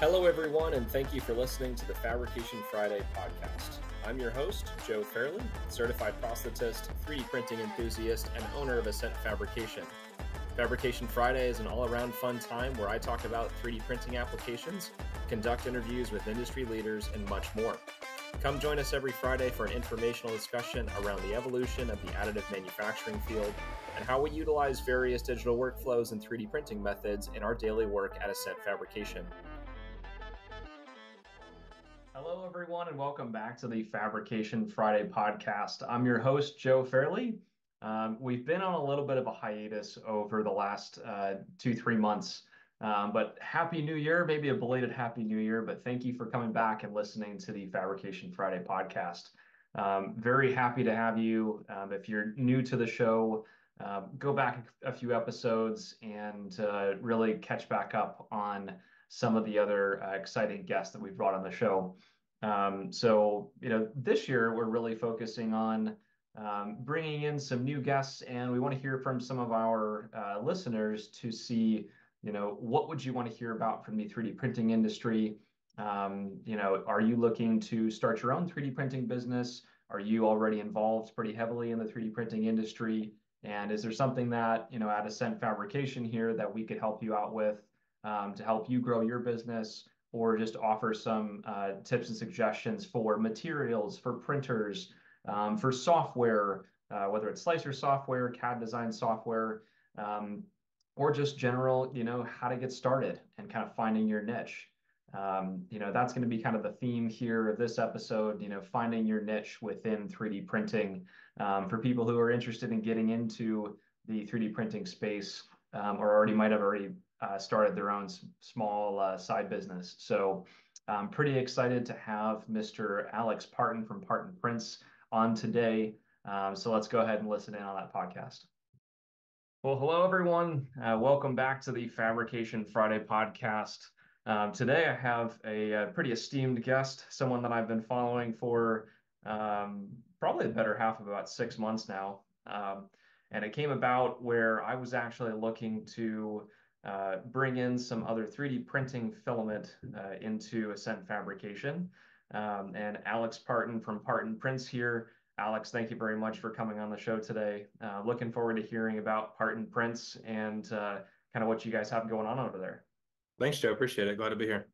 Hello, everyone, and thank you for listening to the Fabrication Friday podcast. I'm your host, Joe Fairley, certified prosthetist, 3D printing enthusiast, and owner of Ascent Fabrication. Fabrication Friday is an all around fun time where I talk about 3D printing applications, conduct interviews with industry leaders, and much more. Come join us every Friday for an informational discussion around the evolution of the additive manufacturing field and how we utilize various digital workflows and 3D printing methods in our daily work at Ascent Fabrication. Everyone, and welcome back to the Fabrication Friday podcast. I'm your host, Joe Fairley. Um, we've been on a little bit of a hiatus over the last uh, two, three months. Um, but happy new year, maybe a belated happy new year. But thank you for coming back and listening to the Fabrication Friday podcast. Um, very happy to have you. Um, if you're new to the show, uh, go back a few episodes and uh, really catch back up on some of the other uh, exciting guests that we've brought on the show. Um, so, you know, this year we're really focusing on um, bringing in some new guests, and we want to hear from some of our uh, listeners to see, you know, what would you want to hear about from the 3D printing industry? Um, you know, are you looking to start your own 3D printing business? Are you already involved pretty heavily in the 3D printing industry? And is there something that, you know, at Ascent Fabrication here that we could help you out with to help you grow your business or just offer some uh, tips and suggestions for materials, for printers, um, for software, uh, whether it's slicer software, CAD design software, um, or just general, you know, how to get started and kind of finding your niche. Um, you know, that's going to be kind of the theme here of this episode, you know, finding your niche within 3D printing um, for people who are interested in getting into the 3D printing space um, or already might have already uh, started their own small uh, side business. So I'm pretty excited to have Mr. Alex Parton from Parton Prints on today. Um, so let's go ahead and listen in on that podcast. Well, hello, everyone. Uh, welcome back to the Fabrication Friday podcast. Um, today, I have a, a, pretty esteemed guest, someone that I've been following for um, probably the better half of about six months now. Um, and it came about where I was actually looking to uh, bring in some other 3D printing filament uh, into Ascent Fabrication. Um, and Alex Parton from Parton Prints here. Alex, thank you very much for coming on the show today. Uh, looking forward to hearing about Parton Prints and uh, kind of what you guys have going on over there. Thanks, Joe. Appreciate it. Glad to be here.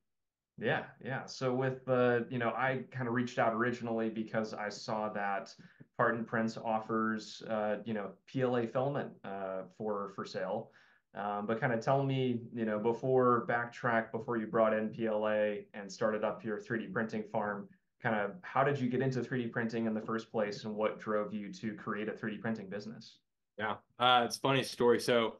Yeah, yeah. So with uh, you know, I kind of reached out originally because I saw that Parton Prints offers uh, you know PLA filament uh, for for sale. Um, but kind of tell me, you know, before backtrack, before you brought in PLA and started up your 3D printing farm, kind of how did you get into 3D printing in the first place and what drove you to create a 3D printing business? Yeah, uh, it's funny story. So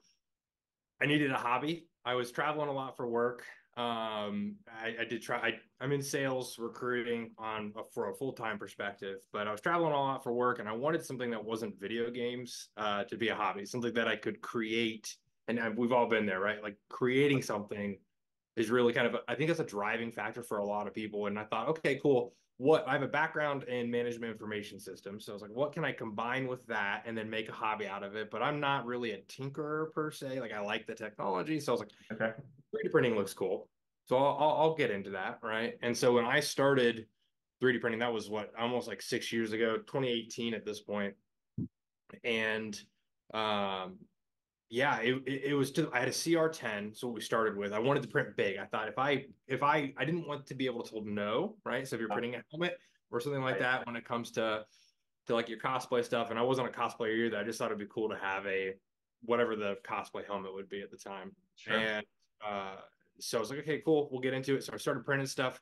I needed a hobby. I was traveling a lot for work. Um, I, I did try, I, I'm in sales recruiting on a, for a full-time perspective, but I was traveling a lot for work and I wanted something that wasn't video games uh, to be a hobby, something that I could create and we've all been there, right? Like creating something is really kind of, a, I think it's a driving factor for a lot of people. And I thought, okay, cool. What I have a background in management information systems. So I was like, what can I combine with that and then make a hobby out of it? But I'm not really a tinkerer per se. Like I like the technology. So I was like, okay, 3D printing looks cool. So I'll, I'll, I'll get into that. Right. And so when I started 3D printing, that was what almost like six years ago, 2018 at this point. And um, yeah, it, it was to, I had a CR10, so what we started with. I wanted to print big. I thought if I if I I didn't want to be able to tell no, right? So if you're printing a helmet or something like that when it comes to to like your cosplay stuff, and I wasn't a cosplayer either. I just thought it'd be cool to have a whatever the cosplay helmet would be at the time. Sure. And uh, so I was like, okay, cool, we'll get into it. So I started printing stuff.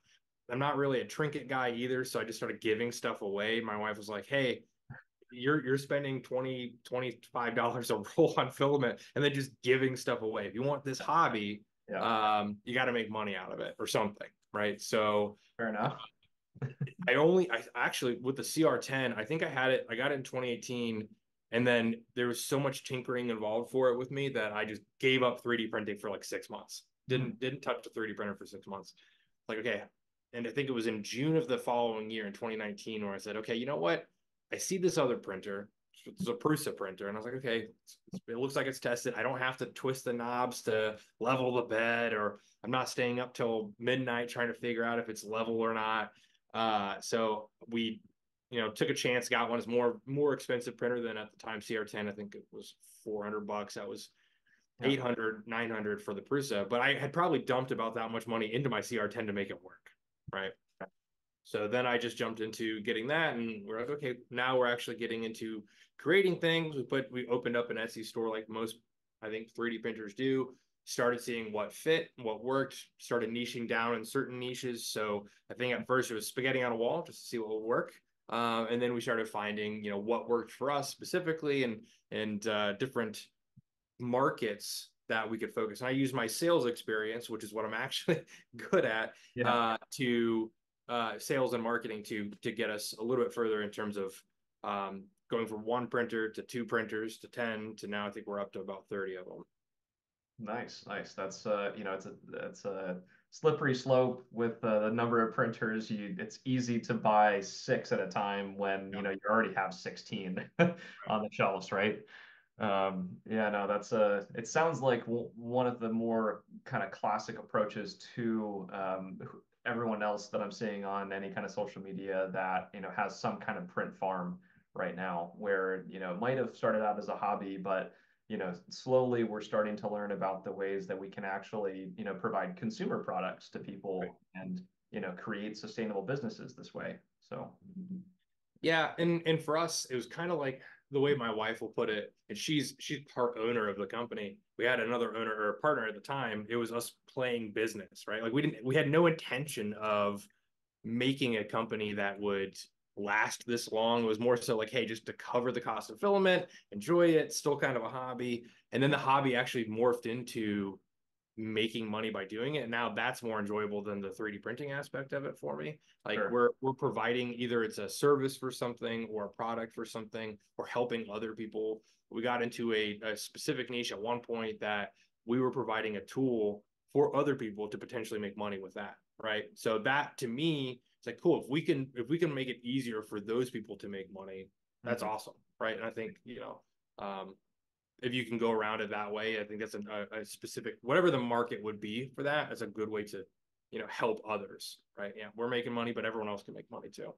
I'm not really a trinket guy either, so I just started giving stuff away. My wife was like, hey you're you're spending 20 25 dollars a roll on filament and then just giving stuff away. If you want this hobby yeah. um you got to make money out of it or something right? So fair enough. I only i actually with the cr10 i think i had it i got it in 2018 and then there was so much tinkering involved for it with me that i just gave up 3d printing for like six months. Didn't mm-hmm. didn't touch the 3d printer for six months. Like okay and i think it was in june of the following year in 2019 where i said okay you know what I see this other printer. it's a Prusa printer. And I was like, okay, it looks like it's tested. I don't have to twist the knobs to level the bed, or I'm not staying up till midnight trying to figure out if it's level or not. Uh, so we, you know, took a chance, got one. It's more more expensive printer than at the time CR10. I think it was 400 bucks. That was 800, 900 for the Prusa. But I had probably dumped about that much money into my CR10 to make it work, right? So then I just jumped into getting that, and we're like, okay, now we're actually getting into creating things. We put we opened up an Etsy store like most, I think, 3D printers do. Started seeing what fit, what worked. Started niching down in certain niches. So I think at first it was spaghetti on a wall just to see what would work, um, and then we started finding you know what worked for us specifically and and uh, different markets that we could focus. And I use my sales experience, which is what I'm actually good at, yeah. uh, to uh, sales and marketing to to get us a little bit further in terms of um, going from one printer to two printers to 10 to now I think we're up to about 30 of them. Nice, nice. That's uh, you know, it's a it's a slippery slope with uh, the number of printers. You it's easy to buy six at a time when you know you already have 16 on the shelves, right? Um, yeah, no, that's a. Uh, it sounds like one of the more kind of classic approaches to um, everyone else that I'm seeing on any kind of social media that you know has some kind of print farm right now, where you know it might have started out as a hobby, but you know slowly we're starting to learn about the ways that we can actually you know provide consumer products to people right. and you know create sustainable businesses this way. So. Yeah, and and for us, it was kind of like the way my wife will put it, and she's she's part owner of the company. We had another owner or partner at the time. It was us playing business, right? Like we didn't we had no intention of making a company that would last this long. It was more so like, hey, just to cover the cost of filament, enjoy it, still kind of a hobby. And then the hobby actually morphed into making money by doing it. And now that's more enjoyable than the 3D printing aspect of it for me. Like sure. we're we're providing either it's a service for something or a product for something or helping other people. We got into a, a specific niche at one point that we were providing a tool for other people to potentially make money with that. Right. So that to me, it's like cool. If we can if we can make it easier for those people to make money, that's mm-hmm. awesome. Right. And I think, you know, um, if you can go around it that way, I think that's a, a specific whatever the market would be for that. It's a good way to, you know, help others, right? Yeah, we're making money, but everyone else can make money too.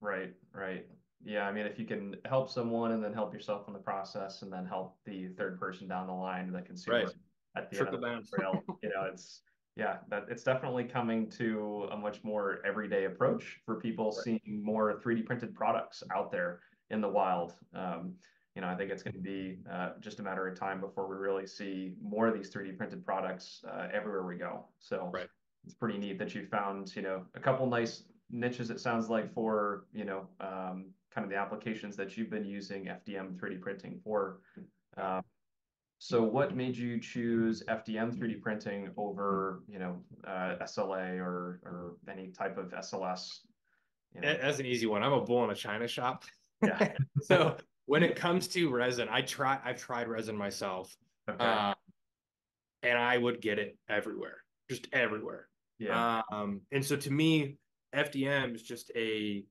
Right, right. Yeah, I mean, if you can help someone and then help yourself in the process, and then help the third person down the line, the consumer right. at the Trickle end of the trail, you know, it's yeah, that it's definitely coming to a much more everyday approach for people right. seeing more 3D printed products out there in the wild. Um, you know, I think it's going to be uh, just a matter of time before we really see more of these 3D printed products uh, everywhere we go. So right. it's pretty neat that you found, you know, a couple nice niches. It sounds like for you know, um, kind of the applications that you've been using FDM 3D printing for. Um, so what made you choose FDM 3D printing over, you know, uh, SLA or or any type of SLS? You know? That's an easy one. I'm a bull in a china shop. Yeah. so when it comes to resin, I try I've tried resin myself. Okay. Uh, and I would get it everywhere, just everywhere. Yeah. Um, and so to me, FDM is just a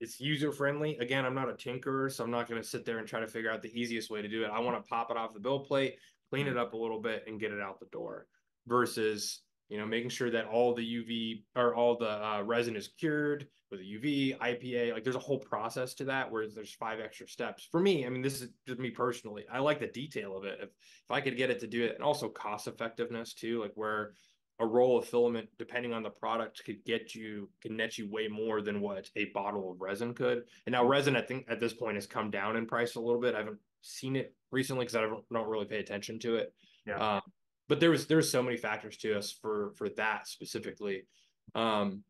it's user friendly. Again, I'm not a tinkerer, so I'm not going to sit there and try to figure out the easiest way to do it. I want to pop it off the build plate, clean it up a little bit, and get it out the door. Versus you know, making sure that all the UV or all the uh, resin is cured with a UV, IPA. Like there's a whole process to that where there's five extra steps. For me, I mean, this is just me personally. I like the detail of it. If if I could get it to do it, and also cost effectiveness too, like where a roll of filament, depending on the product, could get you can net you way more than what a bottle of resin could. And now resin, I think at this point has come down in price a little bit. I haven't seen it recently because I don't, don't really pay attention to it. Yeah. Um, but there was there's so many factors to us for for that specifically um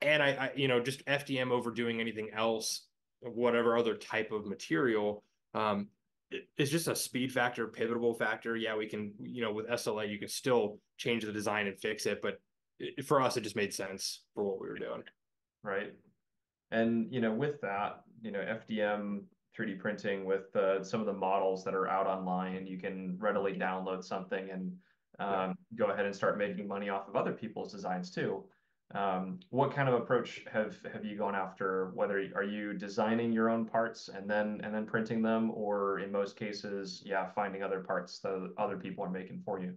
and I, I you know just fdm overdoing anything else whatever other type of material um it's just a speed factor pivotable factor yeah we can you know with sla you can still change the design and fix it but it, for us it just made sense for what we were doing right and you know with that you know fdm 3D printing with uh, some of the models that are out online. You can readily download something and um, go ahead and start making money off of other people's designs too. Um, what kind of approach have you gone after? Whether are you designing your own parts and then and then printing them, or in most cases, yeah, finding other parts that other people are making for you?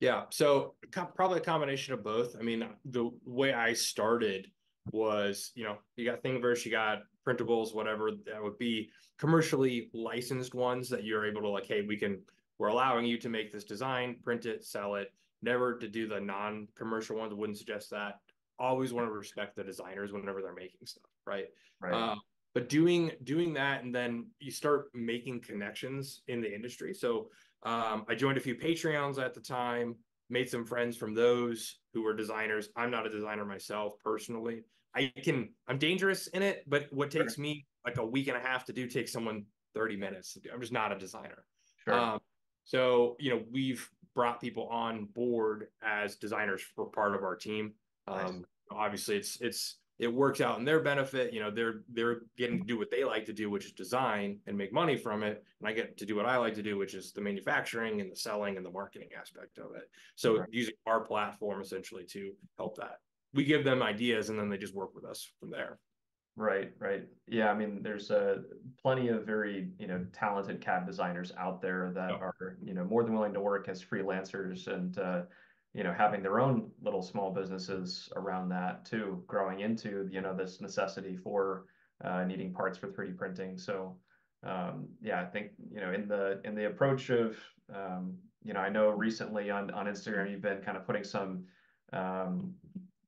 Yeah, so probably a combination of both. I mean, the way I started was, you know, you got Thingiverse, you got printables, whatever that would be commercially licensed ones that you're able to like, hey, we can, we're allowing you to make this design, print it, sell it. Never to do the non-commercial ones. Wouldn't suggest that always want to respect the designers whenever they're making stuff, right? Right. Uh, but doing doing that, and then you start making connections in the industry. So um, I joined a few Patreons at the time, made some friends from those who were designers. I'm not a designer myself personally. I can I'm dangerous in it, but what takes sure. me like a week and a half to do takes someone 30 minutes to do. I'm just not a designer. Sure. Um, so you know we've brought people on board as designers for part of our team. Um, obviously, it's it's it works out in their benefit. You know, they're they're getting to do what they like to do, which is design and make money from it, and I get to do what I like to do, which is the manufacturing and the selling and the marketing aspect of it. So right. using our platform essentially to help that. We give them ideas, and then they just work with us from there. Right, right. Yeah, I mean, there's uh, plenty of very, you know, talented CAD designers out there that oh. are, you know, more than willing to work as freelancers and uh, you know having their own little small businesses around that too growing into you know this necessity for uh, needing parts for 3d printing. So um, yeah i think you know in the in the approach of um, you know i know recently on on instagram you've been kind of putting some um,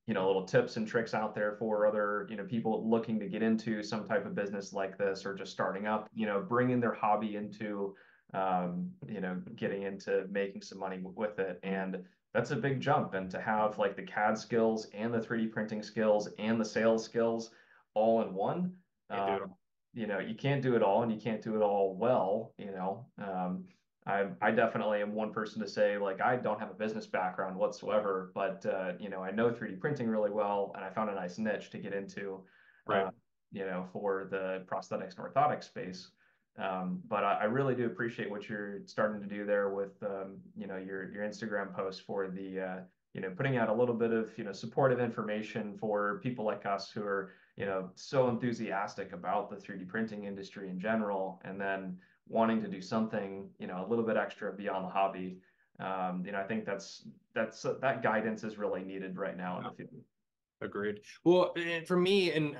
you know little tips and tricks out there for other you know people looking to get into some type of business like this or just starting up you know bringing their hobby into um, you know getting into making some money with it. And that's a big jump. And to have like the CAD skills and the 3D printing skills and the sales skills all in one, um, you know, you can't do it all and you can't do it all well, you know. Um, I, I definitely am one person to say like I don't have a business background whatsoever, but uh, you know I know 3D printing really well, and I found a nice niche to get into, right. Uh, you know, for the prosthetics and orthotics space. Um, but I, I, really do appreciate what you're starting to do there with um, you know your your Instagram post for the uh, you know putting out a little bit of you know supportive information for people like us who are you know so enthusiastic about the 3D printing industry in general, and then wanting to do something you know a little bit extra beyond the hobby. Um, you know, I think that's that's uh, that guidance is really needed right now in the field. Agreed. Well, for me, and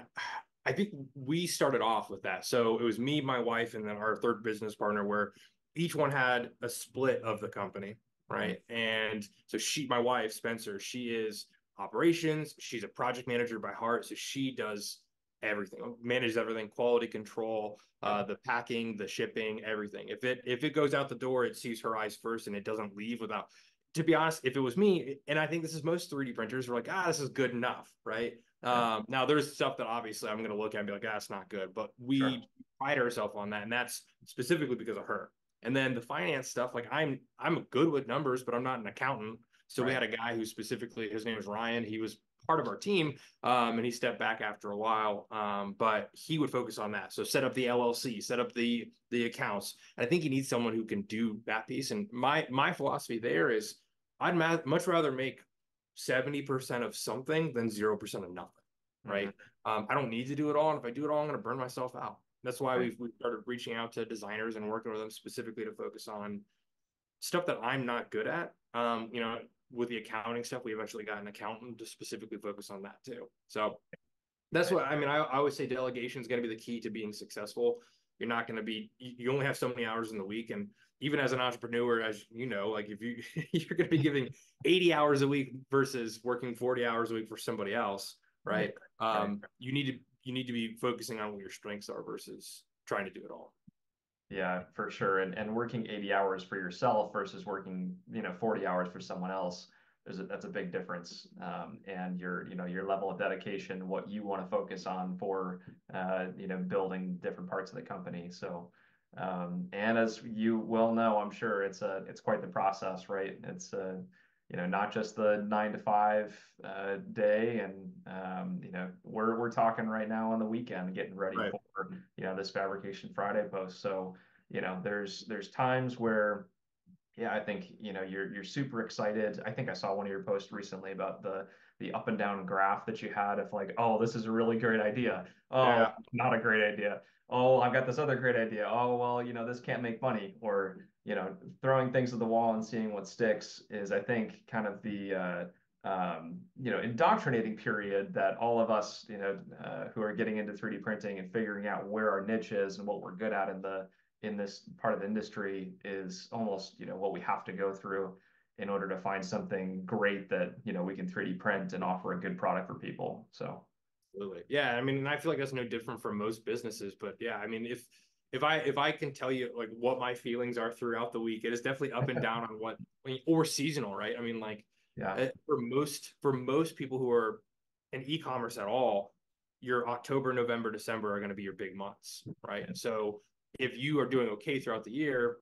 I think we started off with that. So it was me, my wife, and then our third business partner, where each one had a split of the company, right? And so she, my wife, Spencer, she is operations. She's a project manager by heart, so she does everything, manages everything, quality control, uh, the packing, the shipping, everything. If it if it goes out the door, it sees her eyes first, and it doesn't leave without. To be honest, if it was me, and I think this is most 3D printers are like, ah, this is good enough, right? Um, now there's stuff that obviously I'm going to look at and be like, ah, that's not good, but we sure. pride ourselves on that. And that's specifically because of her. And then the finance stuff, like I'm, I'm good with numbers, but I'm not an accountant. So right. we had a guy who specifically, his name was Ryan. He was part of our team, um, and he stepped back after a while. Um, but he would focus on that. So set up the LLC, set up the the accounts. And I think you need someone who can do that piece. And my my philosophy there is, I'd much rather make 70% of something than 0% of nothing. Right. Mm-hmm. Um, I don't need to do it all. And if I do it all, I'm going to burn myself out. That's why right. we've, we've started reaching out to designers and working with them specifically to focus on stuff that I'm not good at. Um, you know, with the accounting stuff, we eventually got an accountant to specifically focus on that too. So that's what I mean. I, I always say delegation is going to be the key to being successful. You're not going to be, you only have so many hours in the week. And even as an entrepreneur, as you know, like if you you're going to be giving 80 hours a week versus working 40 hours a week for somebody else, right? Um, you need to you need to be focusing on what your strengths are versus trying to do it all. Yeah, for sure. And and working 80 hours for yourself versus working, you know, 40 hours for someone else, there's a, that's a big difference. Um, and your, you know, your level of dedication, what you want to focus on for, uh, you know, building different parts of the company. So, um, and as you well know, I'm sure it's a it's quite the process, right? It's a uh, you know not just the nine to five uh, day, and um, you know we're we're talking right now on the weekend, getting ready right. for you know this Fabrication Friday post. So you know there's there's times where Yeah, I think, you know, you're you're super excited. I think I saw one of your posts recently about the the up and down graph that you had of like, oh, this is a really great idea. Oh, yeah. not a great idea. Oh, I've got this other great idea. Oh, well, you know, this can't make money. Or, you know, throwing things at the wall and seeing what sticks is, I think, kind of the uh, um, you know, indoctrinating period that all of us, you know, uh, who are getting into 3D printing and figuring out where our niche is and what we're good at in the in this part of the industry is almost you know what we have to go through in order to find something great that you know we can 3D print and offer a good product for people. So absolutely, yeah. I mean, and I feel like that's no different from most businesses. But yeah, I mean, if if I if I can tell you like what my feelings are throughout the week, it is definitely up and down on what or seasonal, right? I mean, like yeah, uh, for most for most people who are in e-commerce at all, your October, November, December are going to be your big months, right? And so if you are doing okay throughout the year,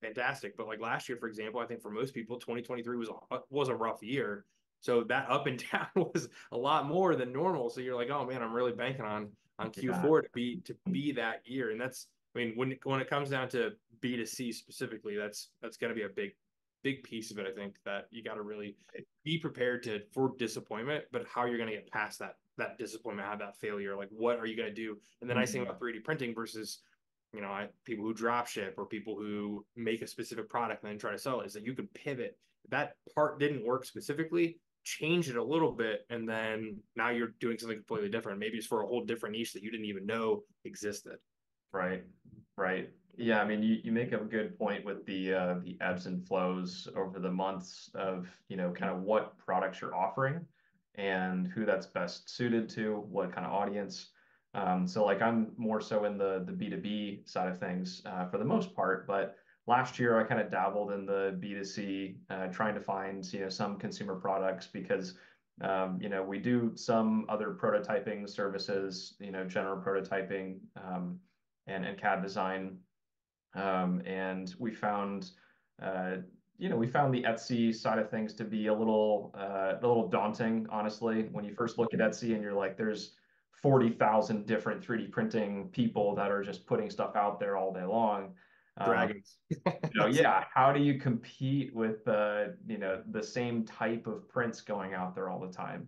fantastic. But like last year, for example, I think for most people, 2023 was a, was a rough year. So that up and down was a lot more than normal. So you're like, oh man, I'm really banking on on Q4 to be to be that year. And that's I mean, when when it comes down to B2C specifically, that's that's gonna be a big big piece of it. I think that you got to really be prepared to for disappointment, but how you're gonna get past that that disappointment, have that failure, like what are you gonna do? And the nice thing mm-hmm. about 3D printing versus you know, I, people who drop ship or people who make a specific product and then try to sell it is that you can pivot. That part didn't work specifically, change it a little bit, and then now you're doing something completely different. Maybe it's for a whole different niche that you didn't even know existed. Right, right. Yeah, I mean, you, you make a good point with the uh, the ebbs and flows over the months of you know kind of what products you're offering and who that's best suited to, what kind of audience. Um, so like I'm more so in the the B2B side of things uh, for the most part, but last year I kind of dabbled in the B2C, uh, trying to find you know some consumer products because um, you know we do some other prototyping services, you know general prototyping um, and and CAD design, um, and we found. Uh, you know, we found the Etsy side of things to be a little, uh, a little daunting, honestly. When you first look at Etsy and you're like, there's 40,000 different 3D printing people that are just putting stuff out there all day long. Um, Dragons. Um, you know, yeah. How do you compete with uh, you know the same type of prints going out there all the time?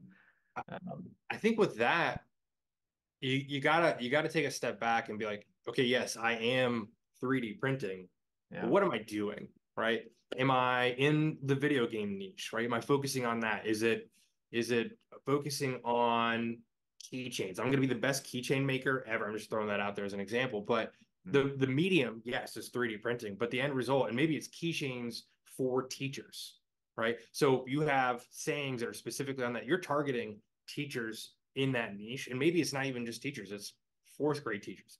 Um, I think with that, you you gotta you gotta take a step back and be like, okay, yes, I am 3D printing. Yeah. what am I doing? Right? Am I in the video game niche? Right? Am I focusing on that? Is it is it focusing on keychains. I'm going to be the best keychain maker ever. I'm just throwing that out there as an example. But. The the medium, yes, is 3D printing, but the end result, and maybe it's keychains for teachers, right? So you have sayings that are specifically on that. You're targeting teachers in that niche, and maybe it's not even just teachers; it's fourth grade teachers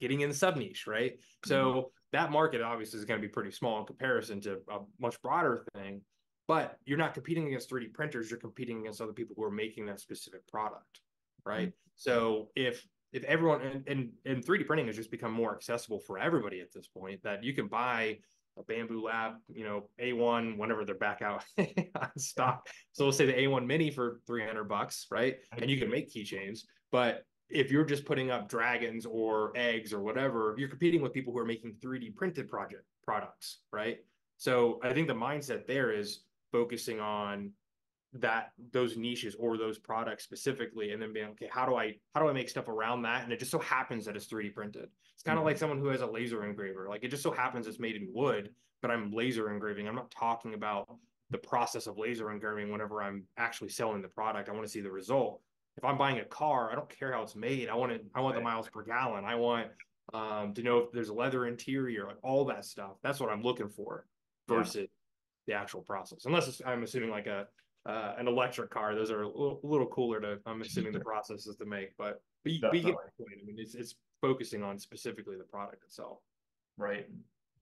getting in the sub niche, right? Mm-hmm. So that market obviously is going to be pretty small in comparison to a much broader thing. But you're not competing against 3D printers; you're competing against other people who are making that specific product right? Mm-hmm. So if if everyone and, and and 3D printing has just become more accessible for everybody at this point, that you can buy a Bambu Lab, you know, A1 whenever they're back out on stock. So we'll say the A1 Mini for 300 bucks, right? And you can make keychains, but if you're just putting up dragons or eggs or whatever, you're competing with people who are making 3D printed project products, right? So I think the mindset there is focusing on that those niches or those products specifically and then being okay how do i how do i make stuff around that? And it just so happens that it's 3d printed. It's kind of mm-hmm. like someone who has a laser engraver. Like it just so happens it's made in wood but i'm laser engraving. I'm not talking about the process of laser engraving whenever i'm actually selling the product. I want to see the result. If i'm buying a car i don't care how it's made. I want it i want right. the miles per gallon. I want um, to know if there's a leather interior like all that stuff. That's what i'm looking for versus yeah. the actual process. Unless i'm assuming like a uh, an electric car. Those are a little, a little cooler to, I'm assuming the processes to make, but, but, you, but you get the point. I mean, it's, it's focusing on specifically the product itself. Right.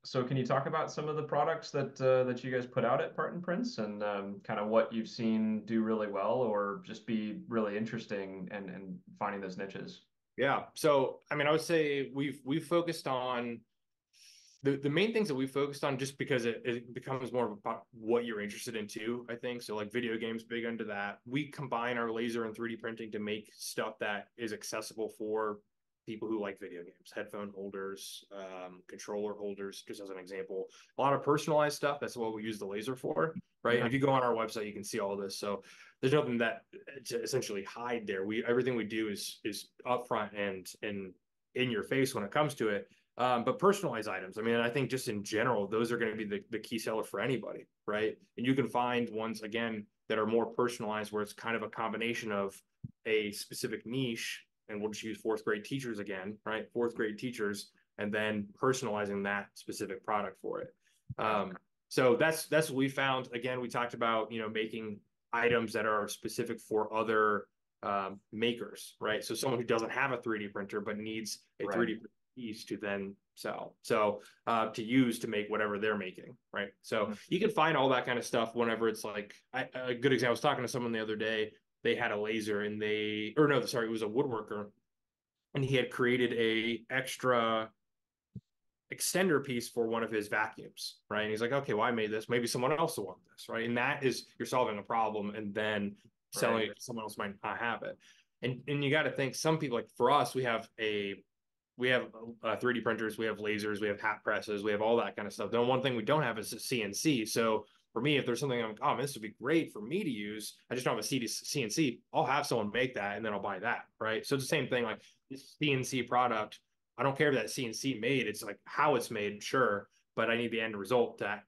So can you talk about some of the products that uh, that you guys put out at Parton Prints and um, kind of what you've seen do really well or just be really interesting and and finding those niches? Yeah. So I mean, I would say we've we've focused on the, the main things that we focused on just because it, it becomes more about what you're interested in too i think so like video games big under that we combine our laser and 3d printing to make stuff that is accessible for people who like video games, headphone holders, um, controller holders, just as an example. A lot of personalized stuff. That's what we use the laser for, right? Yeah. If you go on our website, you can see all this. So there's nothing that to essentially hide there. We everything we do is is upfront and and in your face when it comes to it. Um, but personalized items, I mean, I think just in general, those are going to be the, the key seller for anybody, right? And you can find ones again that are more personalized where it's kind of a combination of a specific niche and we'll just use fourth grade teachers again, right? Fourth grade teachers, and then personalizing that specific product for it. Um, so that's that's what we found. Again, we talked about you know making items that are specific for other um, makers, right? So someone who doesn't have a 3D printer but needs a right. 3D piece to then sell, so uh, to use to make whatever they're making, right? So mm-hmm. you can find all that kind of stuff whenever it's like I, a good example. I was talking to someone the other day they had a laser and they or no sorry it was a woodworker and he had created a extra extender piece for one of his vacuums right and he's like okay well i made this maybe someone else will want this right and that is you're solving a problem and then selling right. it someone else might not have it and and you got to think some people like for us we have a we have uh, 3d printers we have lasers we have hat presses we have all that kind of stuff the one thing we don't have is a cnc so for me, if there's something I'm like, oh, this would be great for me to use, I just don't have a CNC. I'll have someone make that and then I'll buy that. Right. So it's the same thing like this CNC product. I don't care if that CNC made, it's like how it's made, sure, but I need the end result to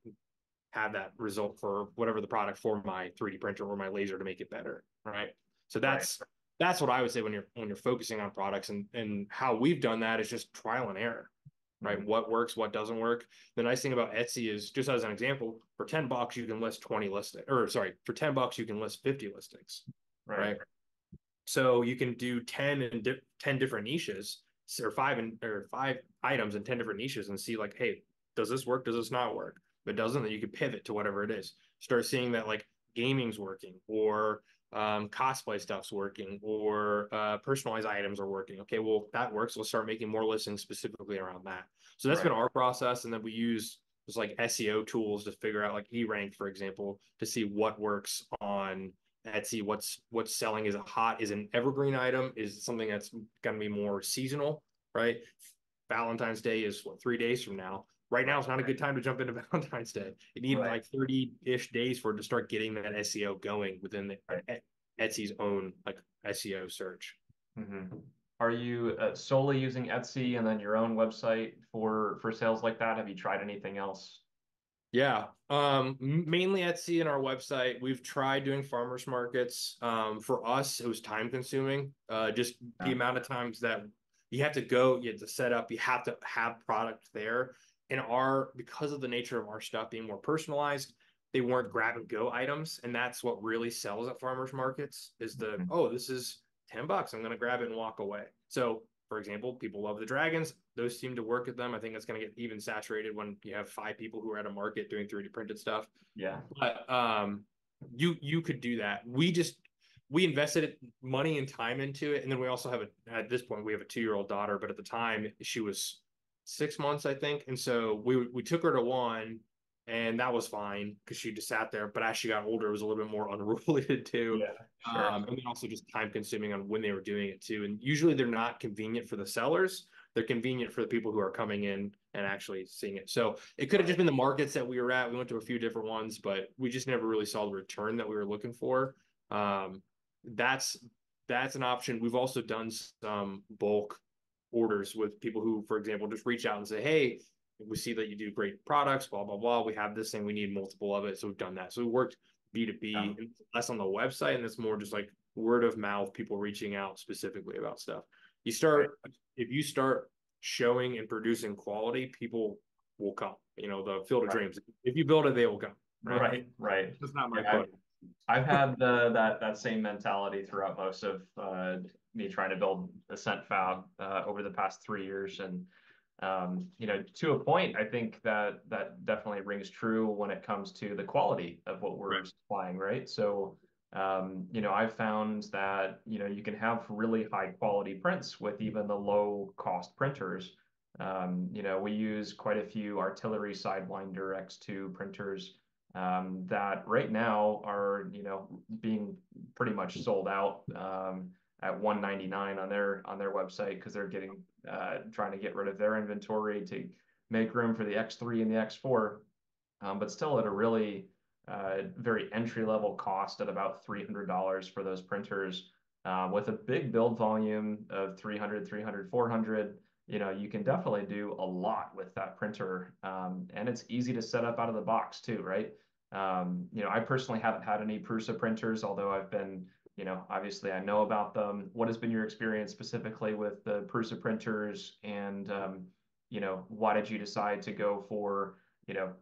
have that result for whatever the product for my 3D printer or my laser to make it better. Right. So that's right. That's what I would say when you're when you're focusing on products and and how we've done that is just trial and error right? Mm-hmm. What works, what doesn't work. The nice thing about Etsy is just as an example, for 10 bucks, you can list 20 listings or sorry, for 10 bucks, you can list 50 listings, right? right? So you can do 10 and di- 10 different niches or five and or five items in 10 different niches and see like, hey, does this work? Does this not work? If it doesn't, then you can pivot to whatever it is. Start seeing that like gaming's working or um, cosplay stuff's working or uh, personalized items are working. Okay, well that works. We'll start making more listings specifically around that. So that's right. been our process, and then we use just like SEO tools to figure out like eRank, for example, to see what works on Etsy. What's what's selling? Is it hot? Is an evergreen item? Is something that's going to be more seasonal? Right. Valentine's Day is what three days from now. Right now, it's not a good time to jump into Valentine's Day. It need right. like 30 ish days for it to start getting that SEO going within the right. Etsy's own like SEO search. Mm-hmm. Are you uh, solely using Etsy and then your own website for for sales like that? Have you tried anything else? Yeah, um, mainly Etsy and our website. We've tried doing farmers markets. Um, for us, it was time consuming. Uh, just yeah. the amount of times that you have to go, you have to set up, you have to have product there and our because of the nature of our stuff being more personalized they weren't grab and go items and that's what really sells at farmers markets is the mm-hmm. oh this is 10 bucks i'm going to grab it and walk away. So for example people love the dragons. Those seem to work at them. I think it's going to get even saturated when you have five people who are at a market doing 3d printed stuff. Yeah. But um you you could do that. We just we invested money and time into it and then we also have a at this point we have a two year old daughter but at the time she was six months, I think. And so we we took her to one, and that was fine because she just sat there. But as she got older, it was a little bit more unruly to do. Yeah, sure. um, and then also just time consuming on when they were doing it too. And usually they're not convenient for the sellers. They're convenient for the people who are coming in and actually seeing it. So it could have just been the markets that we were at. We went to a few different ones, but we just never really saw the return that we were looking for. Um, that's that's an option. We've also done some bulk orders with people who, for example, just reach out and say, hey, we see that you do great products, blah, blah, blah. We have this thing, we need multiple of it. So we've done that. So we worked B2B, yeah. less on the website, and it's more just like word of mouth, people reaching out specifically about stuff. You start, if you start showing and producing quality, people will come. You know, the field of right. dreams. If you build it, they will come. Right, right. right. That's not my yeah, I've had the, that that same mentality throughout most of uh, me trying to build Ascent Fab uh, over the past three years, and um, you know, to a point, I think that that definitely rings true when it comes to the quality of what we're right. supplying, right? So, um, you know, I've found that you know you can have really high quality prints with even the low cost printers. Um, you know, we use quite a few artillery Sidewinder X2 printers um, that right now are you know being pretty much sold out. Um, at 199 on their on their website because they're getting uh, trying to get rid of their inventory to make room for the X3 and the X4, um, but still at a really uh, very entry level cost at about $300 for those printers. Uh, with a big build volume of 300, 300, 400, you know, you can definitely do a lot with that printer. Um, and it's easy to set up out of the box too, right? Um, you know, I personally haven't had any Prusa printers, although I've been, you know, obviously I know about them. What has been your experience specifically with the Prusa printers? And, um, you know, why did you decide to go for, you know,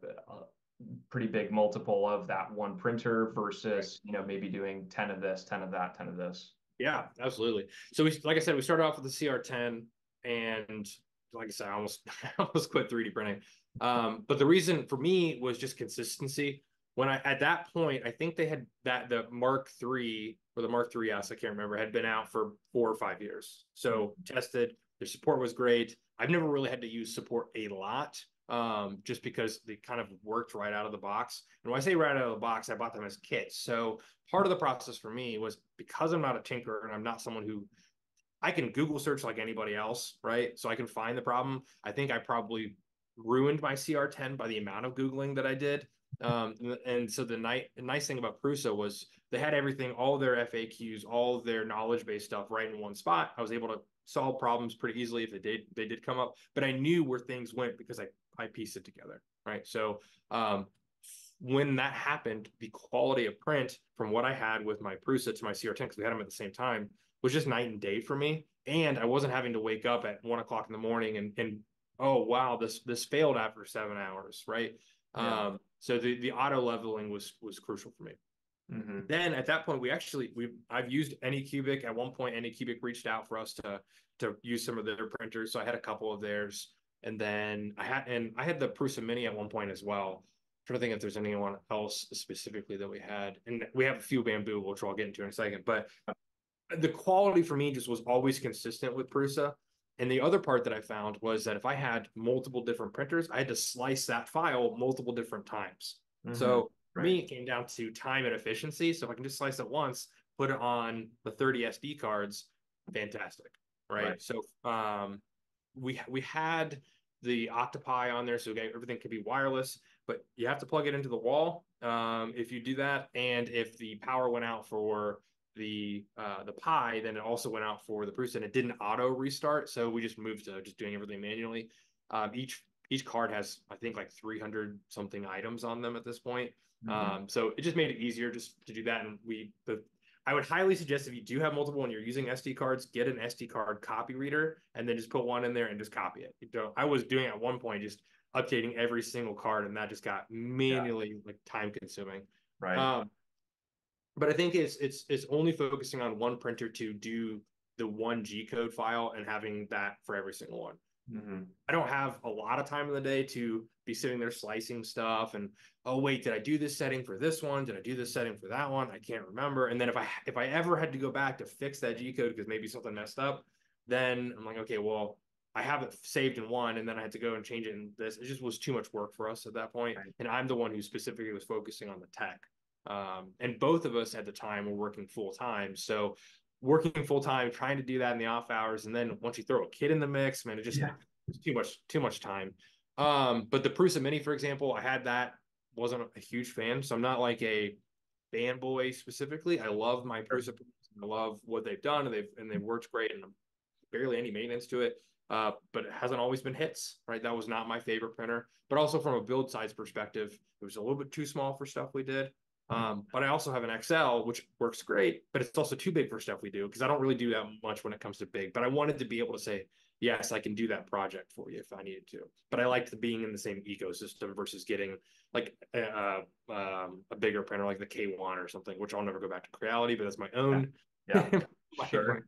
pretty big multiple of that one printer versus you know maybe doing 10 of this 10 of that 10 of this? Yeah absolutely. So we like i said we started off with the cr10 and like i said i almost I almost quit 3d printing. Um, but the reason for me was just consistency. When i at that point i think they had that the mark 3 or the mark 3s i can't remember had been out for four or five years so tested their support was great i've never really had to use support a lot um, just because they kind of worked right out of the box. And when I say right out of the box, I bought them as kits. So part of the process for me was because I'm not a tinker and I'm not someone who I can Google search like anybody else, right? So I can find the problem. I think I probably ruined my CR10 by the amount of Googling that I did. Um, and so the, night, the nice thing about Prusa was they had everything, all their FAQs, all their knowledge based stuff right in one spot. I was able to solve problems pretty easily if they did they did come up, but I knew where things went because I I pieced it together, right? So um, when that happened, the quality of print from what I had with my Prusa to my CR10, because we had them at the same time, was just night and day for me. And I wasn't having to wake up at one o'clock in the morning and, and oh wow, this this failed after seven hours, right? Yeah. Um, so the the auto leveling was was crucial for me. Mm-hmm. Then at that point, we actually we I've used Anycubic. At one point, Anycubic reached out for us to to use some of their printers. So I had a couple of theirs. And then I had and I had the Prusa Mini at one point as well. I'm trying to think if there's anyone else specifically that we had. And we have a few Bambu, which I'll get into in a second. But the quality for me just was always consistent with Prusa. And the other part that I found was that if I had multiple different printers, I had to slice that file multiple different times. Mm-hmm. So for right. me, it came down to time and efficiency. So if I can just slice it once, put it on the 30 SD cards, fantastic. Right. right. So um, we we had the Octopi on there, so everything could be wireless, but you have to plug it into the wall. Um, if you do that, and if the power went out for the uh, the Pi, then it also went out for the Prusa, and it didn't auto restart. So we just moved to just doing everything manually. Um, each each card has I think like 300 something items on them at this point. Mm-hmm. Um, so it just made it easier just to do that. And we the I would highly suggest if you do have multiple and you're using SD cards, get an SD card copy reader and then just put one in there and just copy it. You know, I was doing at one point just updating every single card and that just got manually yeah. like time consuming. Right. Um, but I think it's it's it's only focusing on one printer to do the one G code file and having that for every single one. Mm-hmm. I don't have a lot of time in the day to be sitting there slicing stuff and oh wait, did I do this setting for this one? Did I do this setting for that one? I can't remember. And then if I if I ever had to go back to fix that G code because maybe something messed up, then I'm like, okay, well, I have it saved in one, and then I had to go and change it in this. It just was too much work for us at that point. Right. And I'm the one who specifically was focusing on the tech. Um, and both of us at the time were working full time. So working full time, trying to do that in the off hours, and then once you throw a kid in the mix, man, it just yeah. too much too much time. Um, but the Prusa Mini, for example, I had that. wasn't a huge fan, so I'm not like a fanboy specifically. I love my Prusa. I love what they've done, and they've and they've worked great, and barely any maintenance to it. Uh, but it hasn't always been hits, right? That was not my favorite printer. But also from a build size perspective, it was a little bit too small for stuff we did. Um, but I also have an XL, which works great, but it's also too big for stuff we do because I don't really do that much when it comes to big. But I wanted to be able to say, yes, I can do that project for you if I needed to. But I liked being in the same ecosystem versus getting like a, um, a bigger printer like the K1 or something, which I'll never go back to Creality, but that's my own. Yeah, yeah. my sure.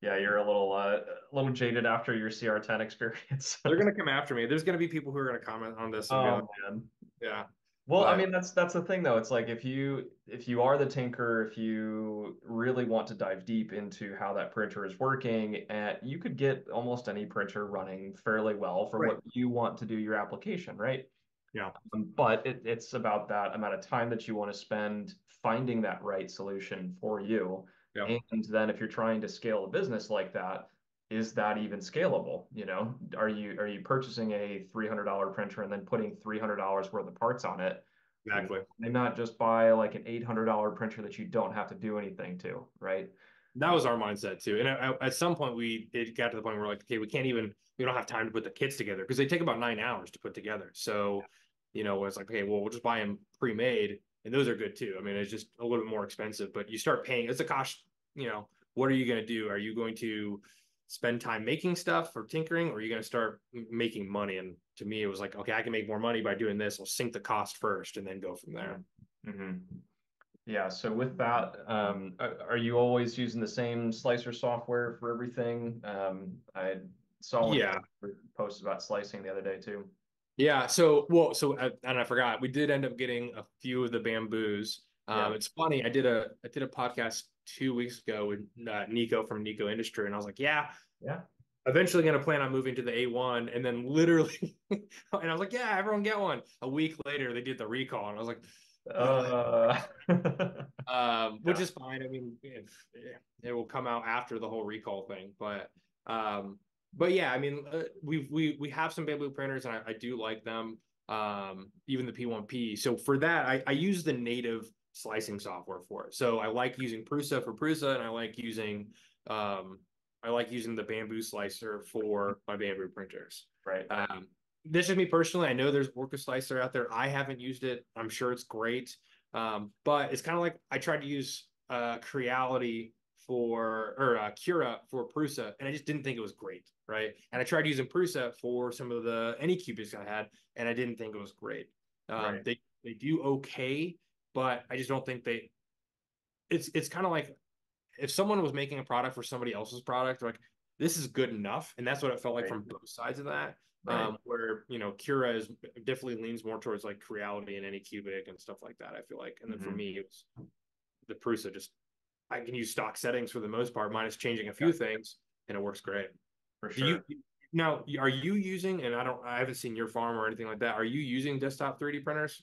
Yeah, you're a little uh, a little jaded after your CR10 experience. They're gonna come after me. There's gonna be people who are gonna comment on this. oh go, man, yeah. Well, but, I mean that's that's the thing though. It's like if you if you are the tinker, if you really want to dive deep into how that printer is working, and eh, you could get almost any printer running fairly well for right. what you want to do your application, right? Yeah. Um, but it, it's about that amount of time that you want to spend finding that right solution for you. Yep. And then if you're trying to scale a business like that, is that even scalable? You know, are you are you purchasing a $300 printer and then putting $300 worth of parts on it? Exactly. And not just buy like an $800 printer that you don't have to do anything to, right? That was our mindset too. And at, at some point, we it got to the point where we're like, okay, we can't even, we don't have time to put the kits together because they take about nine hours to put together. So, you know, it's like, okay, well, we'll just buy them pre-made, and those are good too. I mean, it's just a little bit more expensive, but you start paying. It's a cost. You know, what are you going to do? Are you going to spend time making stuff or tinkering, or are you going to start making money? And to me, it was like, okay, I can make more money by doing this. I'll sink the cost first, and then go from there. Mm-hmm. Yeah. So with that, um, are you always using the same slicer software for everything? Um, I saw yeah post about slicing the other day too. Yeah. So well, so uh, and I forgot we did end up getting a few of the Bambus. Um, yeah. It's funny. I did a I did a podcast two weeks ago with uh, Nico from Nico Industry, and I was like, yeah, yeah. Eventually, going to plan on moving to the A1, and then literally, and I was like, yeah, everyone get one. A week later, they did the recall, and I was like, uh, um, which is fine. I mean, if, it will come out after the whole recall thing, but um, but yeah, I mean, uh, we we we have some Bambu printers, and I, I do like them. Um, even the P1P. So for that, I, I use the native slicing software for it. So I like using Prusa for Prusa, and I like using um, I like using the Bambu slicer for my Bambu printers. Right. Um, this is me personally. I know there's Orca Slicer out there. I haven't used it. I'm sure it's great. Um, but it's kind of like I tried to use uh, Creality for or uh, Cura for Prusa, and I just didn't think it was great, right? And I tried using Prusa for some of the Anycubics I had, and I didn't think it was great. Um, right. They they do okay, but I just don't think they. It's it's kind of like if someone was making a product for somebody else's product, like this is good enough, and that's what it felt like right. from both sides of that. Right. Um, where you know Cura is definitely leans more towards like Creality and Anycubic and stuff like that. I feel like, and then mm-hmm. for me, it was the Prusa. Just I can use stock settings for the most part, minus changing a few yeah. things, and it works great. For sure. You, now, are you using? And I don't, I haven't seen your farm or anything like that. Are you using desktop 3D printers?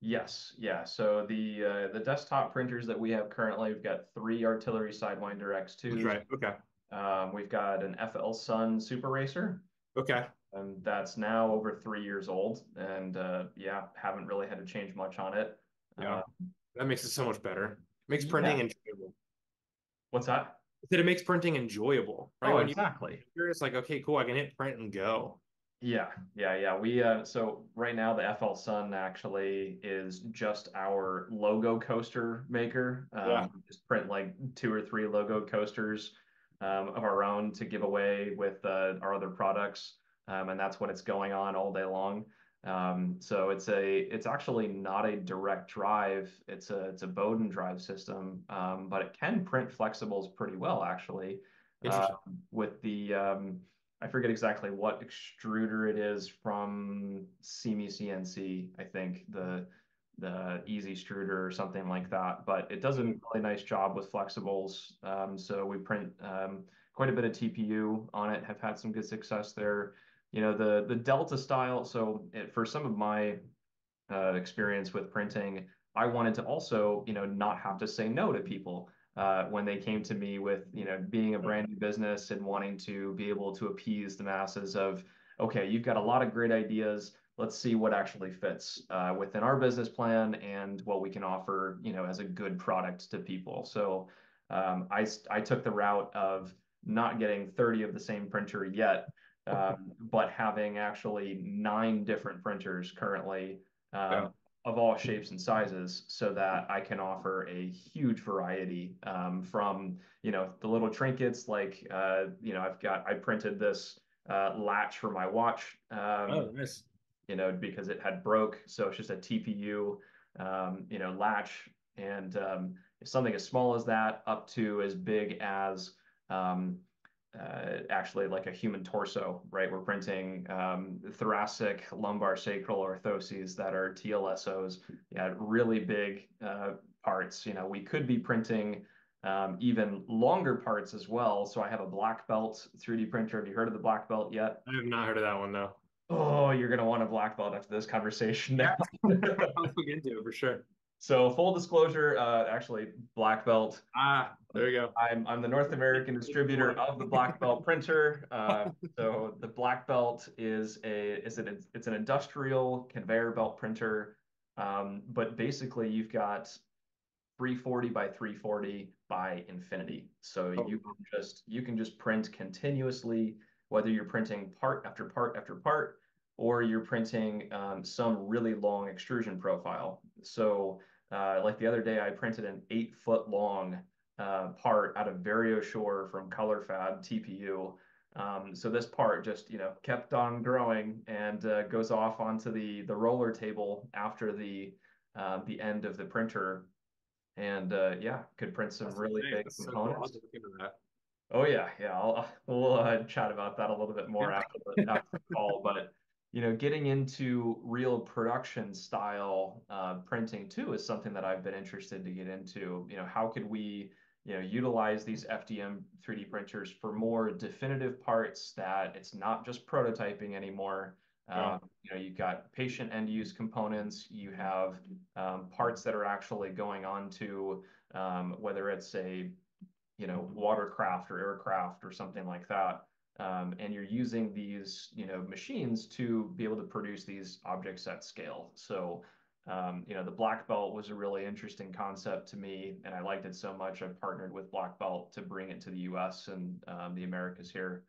Yes, yeah. So the uh, the desktop printers that we have currently, we've got three Artillery Sidewinder X2s. Right. Okay. Um, we've got an FLSun Super Racer. Okay. And that's now over three years old, and uh, yeah, haven't really had to change much on it. Yeah, um, that makes it so much better. Makes printing yeah. enjoyable. What's that? That it makes printing enjoyable, right? Oh, when exactly. You're, it's like, okay, cool, I can hit print and go. Yeah, yeah, yeah. We uh so right now the FLSun actually is just our logo coaster maker. Um, yeah. Just print like two or three logo coasters um, of our own to give away with uh, our other products, um, and that's what it's going on all day long. Um, so it's a it's actually not a direct drive. It's a it's a Bowden drive system, um, but it can print flexibles pretty well actually. Uh, with the um, I forget exactly what extruder it is from CME CNC. I think the the easy extruder or something like that. But it does a really nice job with flexibles. Um, so we print um, quite a bit of TPU on it. Have had some good success there. You know the the Delta style. So it, for some of my uh, experience with printing, I wanted to also you know not have to say no to people. Uh, when they came to me with you know being a brand new business and wanting to be able to appease the masses of okay you've got a lot of great ideas let's see what actually fits uh, within our business plan and what we can offer, you know, as a good product to people. So um, I, I took the route of not getting 30 of the same printer yet, um, but having actually nine different printers currently um, yeah. Of all shapes and sizes so that I can offer a huge variety um, from, you know, the little trinkets like, uh, you know, I've got, I printed this uh, latch for my watch. Um, oh, nice you know, because it had broke. So it's just a TPU, um, you know, latch. And um, something as small as that up to as big as um, uh, actually like a human torso, right? We're printing um, thoracic, lumbar, sacral orthoses that are TLSOs. Yeah, really big uh, parts. You know, we could be printing um, even longer parts as well. So I have a black belt 3D printer. Have you heard of the black belt yet? I have not heard of that one though. Oh, you're gonna want a black belt after this conversation now. I'll look into it for sure. So full disclosure, uh, actually black belt. Ah, there you go. I'm I'm the North American distributor of the black belt printer. Uh, so the black belt is a is an it's an industrial conveyor belt printer. Um, but basically you've got 340 by 340 by infinity. So oh. you can just you can just print continuously, whether you're printing part after part after part, or you're printing um, some really long extrusion profile. So uh, like the other day, I printed an eight foot long uh, part out of VarioShore from colorFabb TPU. Um, so this part just you know kept on growing and uh, goes off onto the the roller table after the uh, the end of the printer, and uh, yeah, could print some That's really big That's components. So cool. Oh yeah, yeah. I'll, we'll uh, chat about that a little bit more after the, after the call, but you know, getting into real production style uh, printing too is something that I've been interested to get into. You know, how could we, you know, utilize these FDM 3D printers for more definitive parts that it's not just prototyping anymore. Yeah. Um, you know, you've got patient end use components. You have um, parts that are actually going on to um, whether it's a, you know, watercraft or aircraft or something like that. Um, and you're using these, you know, machines to be able to produce these objects at scale. So, um, you know, the black belt was a really interesting concept to me, and I liked it so much. I partnered with Black Belt to bring it to the U.S. and um, the Americas here.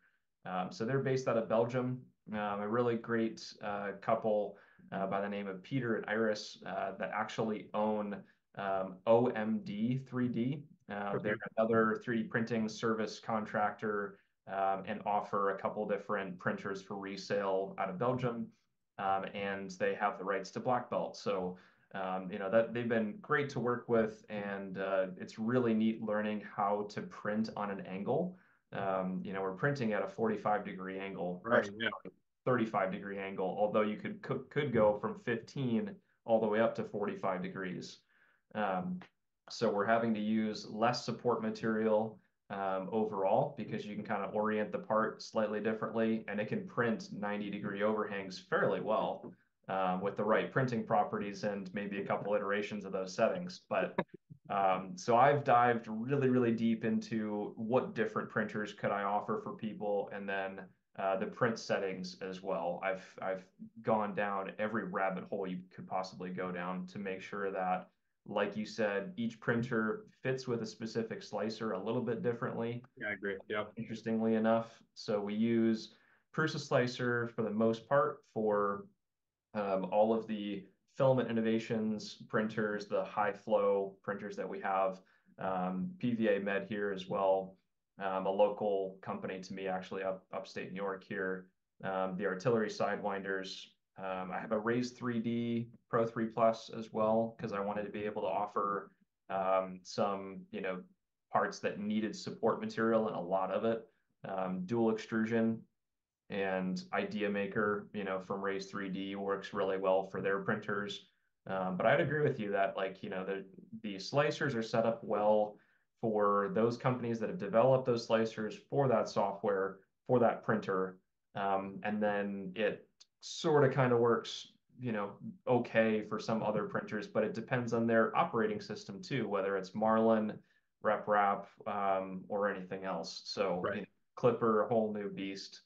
Um, so they're based out of Belgium. Um, a really great uh, couple uh, by the name of Peter and Iris uh, that actually own um, OMD 3D. Uh, they're another 3D printing service contractor um, and offer a couple different printers for resale out of Belgium. Um, and they have the rights to black belt. So, um, you know, that they've been great to work with. And uh, it's really neat learning how to print on an angle. Um, you know, we're printing at a 45 degree angle, right? Yeah. 35 degree angle, although you could, could, could go from 15 all the way up to 45 degrees. Um, so we're having to use less support material um, overall because you can kind of orient the part slightly differently and it can print 90 degree overhangs fairly well um, with the right printing properties and maybe a couple iterations of those settings. But um, so I've dived really, really deep into what different printers could I offer for people and then uh, the print settings as well. I've I've gone down every rabbit hole you could possibly go down to make sure that like you said, each printer fits with a specific slicer a little bit differently. Yeah, I agree. Yeah. Interestingly enough. So we use Prusa Slicer for the most part for um, all of the filament innovations printers, the high flow printers that we have. Um, PVA Med here as well, um, a local company to me actually up upstate New York here. Um, the artillery sidewinders um, I have a Raise 3D Pro 3 Plus as well because I wanted to be able to offer um, some, you know, parts that needed support material and a lot of it. Um, dual extrusion and Idea Maker, you know, from Raise 3D works really well for their printers. Um, but I'd agree with you that like, you know, the, the slicers are set up well for those companies that have developed those slicers for that software, for that printer. Um, and then it sort of kind of works you know okay for some other printers but it depends on their operating system too whether it's marlin reprap um, or anything else so right. you know, Klipper a whole new beast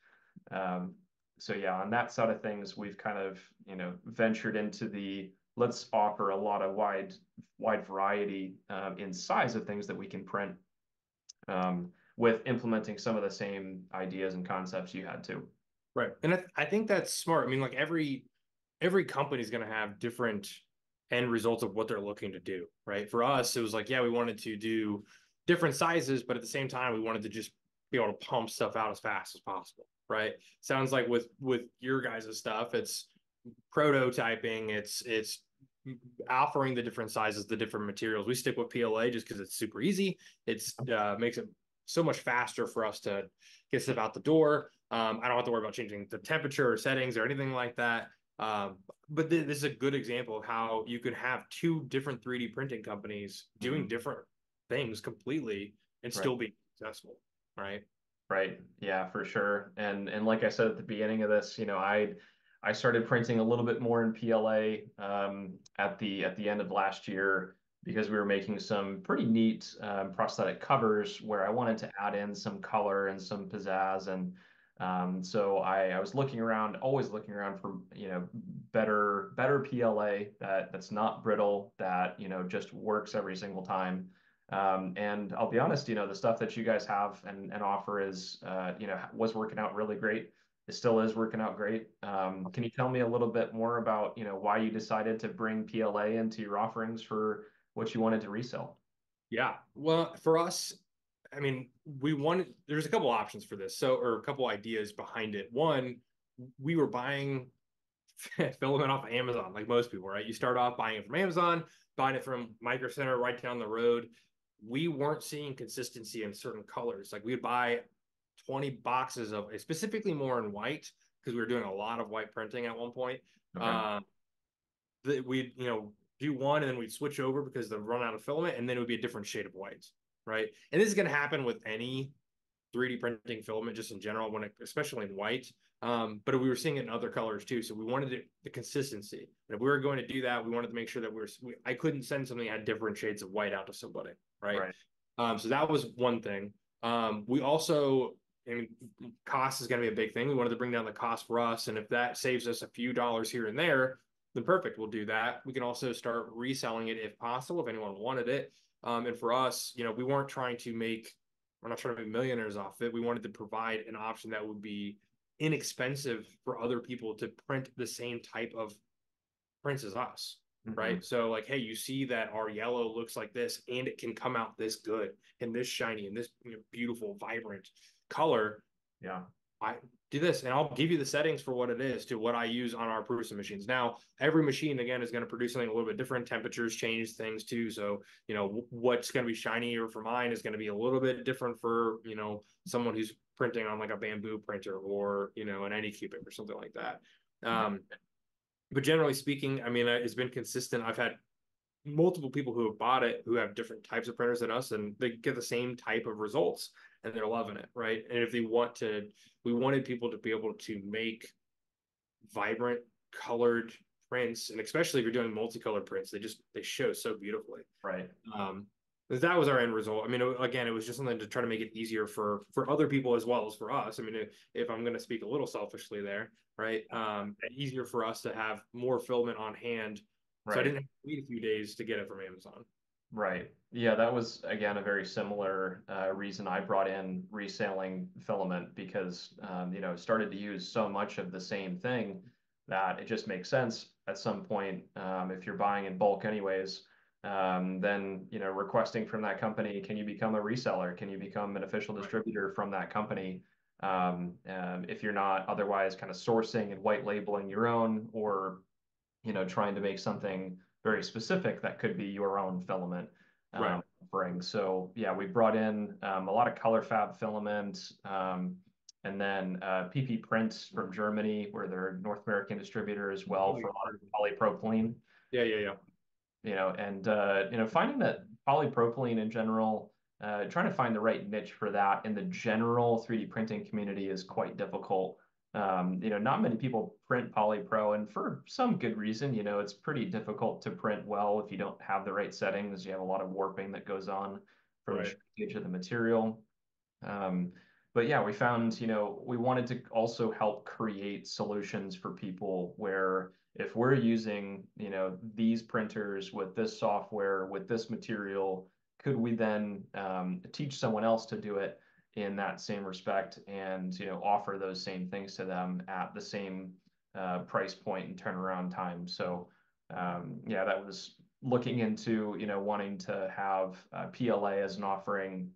um, so yeah on that side of things we've kind of you know ventured into the let's offer a lot of wide wide variety uh, in size of things that we can print um, with implementing some of the same ideas and concepts you had too. Right. And I, th- I think that's smart. I mean, like every every company is going to have different end results of what they're looking to do, right? For us, it was like, yeah, we wanted to do different sizes, but at the same time, we wanted to just be able to pump stuff out as fast as possible, right? Sounds like with with your guys' stuff, it's prototyping, it's it's offering the different sizes, the different materials. We stick with PLA just because it's super easy. It's uh, makes it so much faster for us to get stuff out the door. Um, I don't have to worry about changing the temperature or settings or anything like that. Um, but th- this is a good example of how you could have two different 3D printing companies doing mm-hmm. different things completely and right. still be successful, right? Right. Yeah, for sure. And and like I said at the beginning of this, you know, I I started printing a little bit more in PLA um, at the at the end of last year because we were making some pretty neat um, prosthetic covers where I wanted to add in some color and some pizzazz and um, so I, I was looking around, always looking around for you know better better PLA that that's not brittle that you know just works every single time. Um, and I'll be honest, you know the stuff that you guys have and, and offer is uh, you know was working out really great. It still is working out great. Um, can you tell me a little bit more about you know why you decided to bring PLA into your offerings for what you wanted to resell? Yeah, well, for us, I mean, we wanted there's a couple options for this. So, or a couple ideas behind it. One, we were buying filament off of Amazon, like most people, right? You start off buying it from Amazon, buying it from Micro Center right down the road. We weren't seeing consistency in certain colors. Like we'd buy 20 boxes of specifically more in white because we were doing a lot of white printing at one point. Okay. Uh, that we'd, you know, do one and then we'd switch over because the run out of filament and then it would be a different shade of white right? And this is going to happen with any 3D printing filament just in general, when it, especially in white. Um, but we were seeing it in other colors too. So we wanted it, the consistency. And if we were going to do that, we wanted to make sure that we were, we, I couldn't send something that had different shades of white out to somebody. Right. right. Um, so that was one thing. Um, we also, I mean, cost is going to be a big thing. We wanted to bring down the cost for us. And if that saves us a few dollars here and there, then perfect. We'll do that. We can also start reselling it if possible, if anyone wanted it. Um, and for us, you know, we weren't trying to make, we're not trying to make millionaires off it. We wanted to provide an option that would be inexpensive for other people to print the same type of prints as us. Mm-hmm. Right. So, like, hey, you see that our yellow looks like this and it can come out this good and this shiny and this you know, beautiful, vibrant color. Yeah. I do this and I'll give you the settings for what it is to what I use on our Prusa machines. Now, every machine again is going to produce something a little bit different. Temperatures change things too. So, you know, what's going to be shinier for mine is going to be a little bit different for, you know, someone who's printing on like a Bambu printer or, you know, an Anycubic or something like that. Um, but generally speaking, I mean, uh, it's been consistent. I've had multiple people who have bought it who have different types of printers than us and they get the same type of results and they're loving it right? And if they want to we wanted people to be able to make vibrant colored prints and especially if you're doing multicolored prints they just they show so beautifully. Right. Um that was our end result. I mean again it was just something to try to make it easier for for other people as well as for us. I mean if, if i'm going to speak a little selfishly there right? Um easier for us to have more filament on hand. Right. so i didn't wait a few days to get it from amazon Right. Yeah, that was again a very similar uh, reason I brought in reselling filament because um, you know started to use so much of the same thing that it just makes sense at some point um, if you're buying in bulk anyways. Um, then you know requesting from that company, can you become a reseller? Can you become an official distributor from that company? Um, um, if you're not otherwise kind of sourcing and white labeling your own or you know trying to make something very specific that could be your own filament um, right. bring. So yeah, we brought in um, a lot of colorFabb filament, um, and then uh, PP Prints from Germany, where they're North American distributor as well for a lot polypropylene. Yeah, yeah, yeah. You know, and uh, you know, finding that polypropylene in general, uh, trying to find the right niche for that in the general 3D printing community is quite difficult. Um, you know, not many people print polypro, and for some good reason. You know, it's pretty difficult to print well if you don't have the right settings. You have a lot of warping that goes on from right. the shrinkage of the material. Um, but yeah, we found, you know, we wanted to also help create solutions for people where if we're using, you know, these printers with this software, with this material, could we then um, teach someone else to do it in that same respect and you know offer those same things to them at the same uh, price point and turnaround time. So um, yeah, that was looking into you know wanting to have uh, PLA as an offering.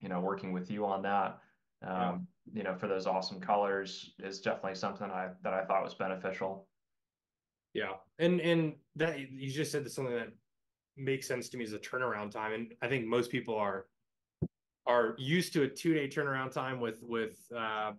You know, working with you on that. Um, yeah. You know, for those awesome colors is definitely something I that I thought was beneficial. Yeah, and and that you just said that something that makes sense to me is a turnaround time, and I think most people are are used to a two day turnaround time with with uh,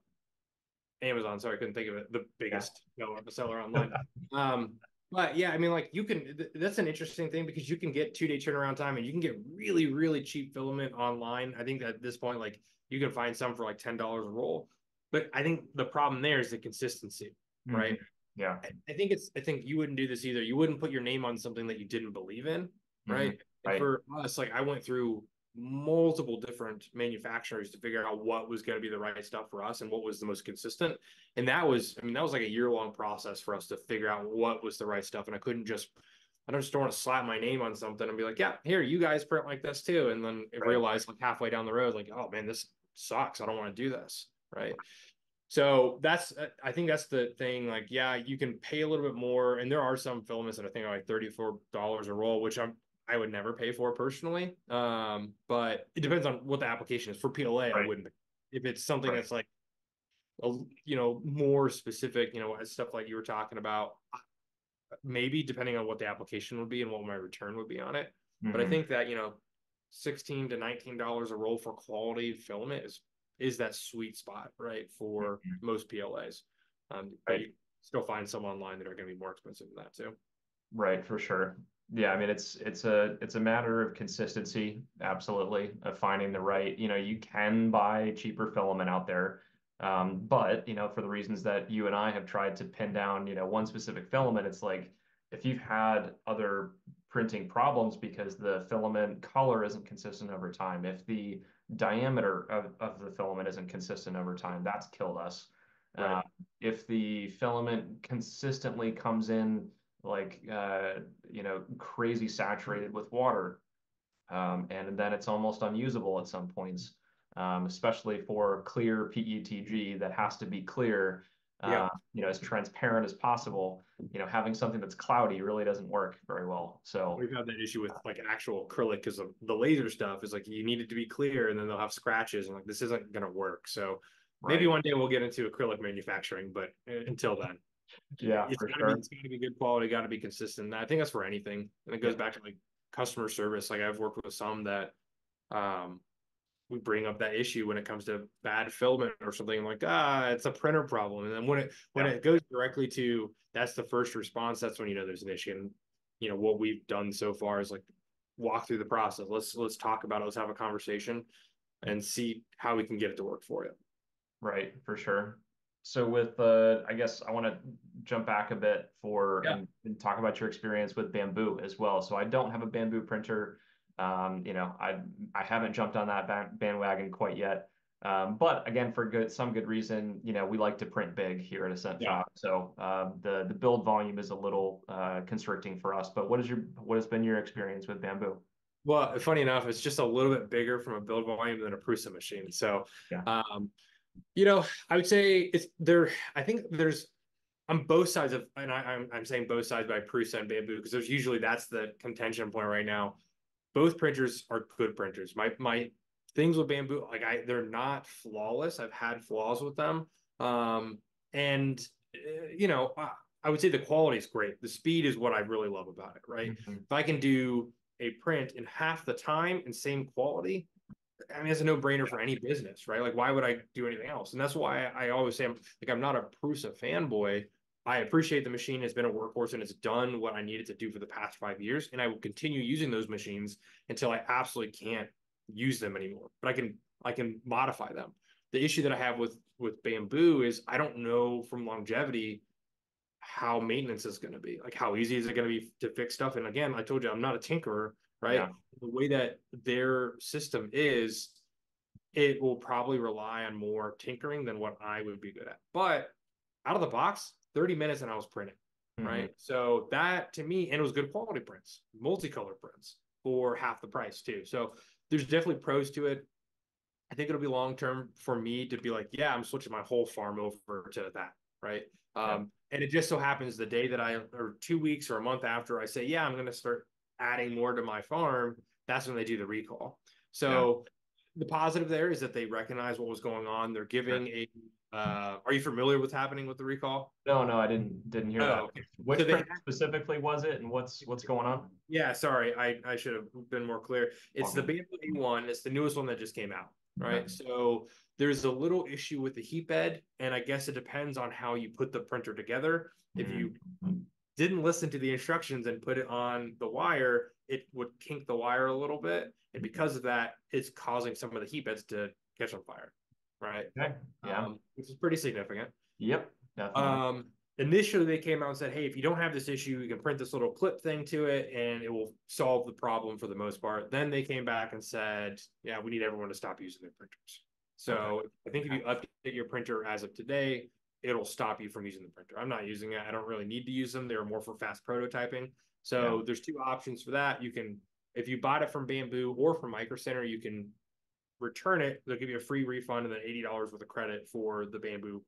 Amazon. Sorry, I couldn't think of it. The biggest yeah. seller online. um, but yeah, I mean, like you can. Th- that's an interesting thing because you can get two day turnaround time, and you can get really really cheap filament online. I think at this point, like you can find some for like ten dollars a roll. But I think the problem there is the consistency, mm-hmm. right? Yeah. I think it's I think you wouldn't do this either. You wouldn't put your name on something that you didn't believe in, Mm-hmm. right? Right. for us, like I went through multiple different manufacturers to figure out what was going to be the right stuff for us and what was the most consistent. And that was, I mean, that was like a year long process for us to figure out what was the right stuff. And I couldn't just, I don't just don't want to slap my name on something and be like, yeah, here, you guys print like this too. And then Right. realized like halfway down the road, like, oh man, this sucks. I don't want to do this. Right. So that's, uh, I think that's the thing. Like, yeah, you can pay a little bit more, and there are some filaments that I think are like thirty-four dollars a roll, which I'm I would never pay for personally. Um, but it depends on what the application is. For PLA, I wouldn't. If it's something Right. that's like, a, you know, more specific, you know, stuff like you were talking about, maybe depending on what the application would be and what my return would be on it. But I Mhm. think that you know, sixteen to nineteen dollars a roll for quality filament is is that sweet spot, right? For Mhm. most PLAs. Um, but you still find some online that are going to be more expensive than that too. Right, for sure. Yeah, I mean it's it's a it's a matter of consistency, absolutely, of finding the right, you know, you can buy cheaper filament out there. Um, but you know, for the reasons that you and I have tried to pin down, you know, one specific filament, it's like if you've had other printing problems because the filament color isn't consistent over time, if the diameter of, of the filament isn't consistent over time, that's killed us. Right. Uh, if the filament consistently comes in like uh, you know crazy saturated with water. Um, and then it's almost unusable at some points um, especially for clear PETG that has to be clear uh, Yeah. you know as transparent as possible. You know having something that's cloudy really doesn't work very well. So We've had that issue with like actual acrylic because of the laser stuff is like you need it to be clear and then they'll have scratches and like this isn't going to work. So maybe one day we'll get into acrylic manufacturing, but uh, until then, yeah it's for gotta sure be it's gotta be good quality, got to be consistent. I think that's for anything, and it goes back to like customer service. Like I've worked with some that um we bring up that issue when it comes to bad filament or something like ah it's a printer problem and then when it when Yeah. it goes directly to that's the first response that's when you know there's an issue and you know what we've done so far is like walk through the process let's let's talk about it let's have a conversation and see how we can get it to work for you Right, for sure. So with uh, I guess I want to jump back a bit for Yeah. and, and talk about your experience with Bambu as well. So I don't have a Bambu printer. Um, you know, I I haven't jumped on that bandwagon quite yet. Um, but again, for good some good reason, you know, we like to print big here at Ascent Yeah. Shop. So um, the the build volume is a little uh, constricting for us. But what is your what has been your experience with Bambu? Well, funny enough, it's just a little bit bigger from a build volume than a Prusa machine. So, Yeah. um, you know, I would say it's there. I think there's on both sides of, and I, I'm I'm saying both sides by Prusa and Bambu because there's usually that's the contention point right now. Both printers are good printers. My my things with Bambu, like I, they're not flawless. I've had flaws with them, um, and uh, you know, I, I would say the quality is great. The speed is what I really love about it. Right Mhm. if I can do a print in half the time and same quality, I mean, it's a no brainer for any business, right? Like, why would I do anything else? And that's why I, always say I'm like, I'm not a Prusa fanboy. I appreciate the machine. It's been a workhorse and it's done what I needed to do for the past five years. And I will continue using those machines until I absolutely can't use them anymore. But I can, I can modify them. The issue that I have with, with Bambu is I don't know from longevity how maintenance is going to be. Like, how easy is it going to be to fix stuff? And again, I told you I'm not a tinkerer, right? Yeah. The way that their system is, it will probably rely on more tinkering than what I would be good at. But out of the box, 30 minutes and I was printing, Mhm. right? So that to me, and it was good quality prints, multicolor prints for half the price too. So there's definitely pros to it. I think it'll be long term for me to be like, yeah, I'm switching my whole farm over to that, right? Yeah. Um, and it just so happens the day that I, or two weeks or a month after I say, yeah, I'm going to start adding more to my farm, that's when they do the recall. So the positive there is that they recognize what was going on. They're giving a, uh, are you familiar with happening with the recall? No, no, I didn't didn't hear that. Oh, okay. Which So they- specifically was it, and what's what's going on? Yeah, sorry, I, I should have been more clear. It's the Okay. A1. It's the newest one that just came out, right? Okay. So there's a little issue with the heat bed, and I guess it depends on how you put the printer together. If you Mhm. Didn't listen to the instructions and put it on the wire, it would kink the wire a little bit, and because of that, it's causing some of the heat beds to catch on fire, right? Okay. Yeah. Um, which is pretty significant. Yep. Definitely. Um, initially they came out and said, hey, if you don't have this issue, you can print this little clip thing to it and it will solve the problem for the most part. Then they came back and said, yeah, we need everyone to stop using their printers. So okay. I think if you update your printer as of today, it'll stop you from using the printer. I'm not using it. I don't really need to use them. They're more for fast prototyping. So yeah. there's two options for that. You can, if you bought it from Bambu or from Micro Center, you can return it. They'll give you a free refund and then $80 worth of credit for the Bambu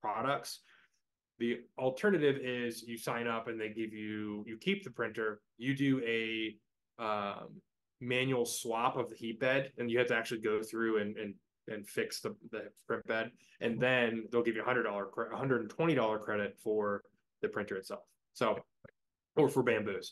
products. The alternative is you sign up and they give you, you keep the printer, you do a um, manual swap of the heat bed, and you have to actually go through and, and and fix the, the print bed, and then they'll give you a hundred dollar, hundred and twenty dollar credit for the printer itself. So, or for Bambus.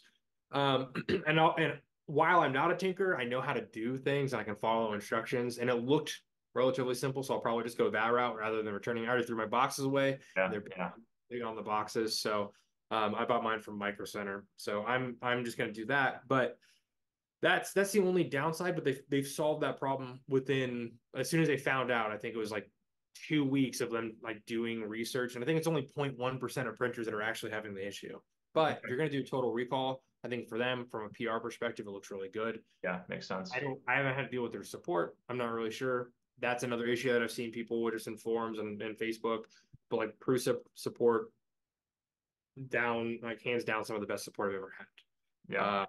Um, and I'll, and while I'm not a tinker, I know how to do things. And I can follow instructions, and it looked relatively simple. So I'll probably just go that route rather than returning. I already threw my boxes away. Yeah, they're yeah. big on the boxes, so um, I bought mine from Micro Center. So I'm I'm just gonna do that, but that's that's the only downside but they've, they've solved that problem within as soon as they found out i think it was like two weeks of them like doing research and i think it's only 0.1% of printers that are actually having the issue. But if you're going to do total recall. I think for them from a pr perspective it looks really good. Yeah makes sense. I don't i haven't had to deal with their support. I'm not really sure. That's another issue that i've seen people with just in forums and, and facebook but like prusa support down like hands down some of the best support i've ever had. Yeah. Uh,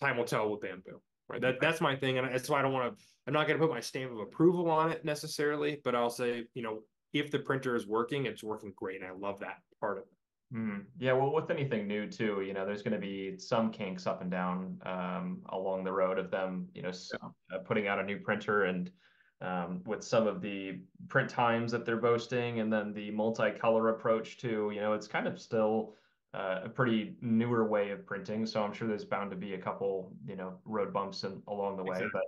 time will tell with Bambu. Right. That that's my thing, and that's why I don't want to. I'm not going to put my stamp of approval on it necessarily, but I'll say, you know, if the printer is working, it's working great, and I love that part of it. Mm. Yeah, well, with anything new too, you know, there's going to be some kinks up and down um, along the road of them, you know, yeah. uh, putting out a new printer and um, with some of the print times that they're boasting, and then the multicolor approach too. You know, it's kind of still uh, a pretty newer way of printing. So I'm sure there's bound to be a couple, you know, road bumps in, along the way. Exactly.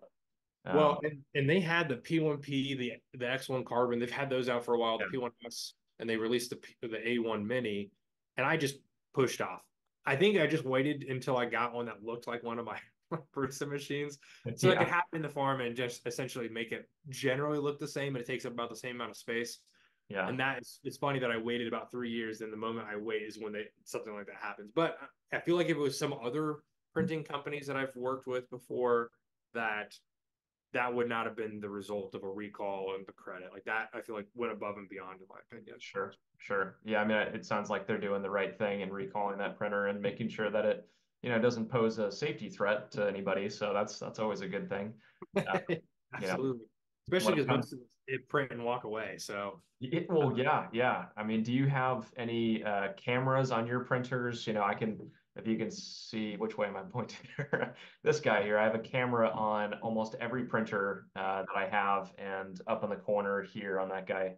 But um, well, and, and they had the P1P, the the X1 Carbon. They've had those out for a while. Yeah. The P1S, and they released the the A1 Mini, and I just pushed off. I think I just waited until I got one that looked like one of my Prusa machines, so yeah. I could have in the farm and just essentially make it generally look the same, and it takes up about the same amount of space. Yeah. And that is it's funny that I waited about three years, and the moment I wait is when they something like that happens. But I feel like if it was some other printing companies that I've worked with before, that that would not have been the result of a recall and the credit like that. I feel like went above and beyond in my opinion. Sure, sure. Yeah, I mean, it sounds like they're doing the right thing and recalling that printer and making sure that it, you know, doesn't pose a safety threat to anybody. So that's that's always a good thing. Uh, Absolutely, you know, especially because it print and walk away. So it, well, yeah, yeah. I mean, do you have any uh, cameras on your printers? You know, I can if you can see which way am I pointing here. this guy here, I have a camera on almost every printer uh, that I have, and up in the corner here on that guy.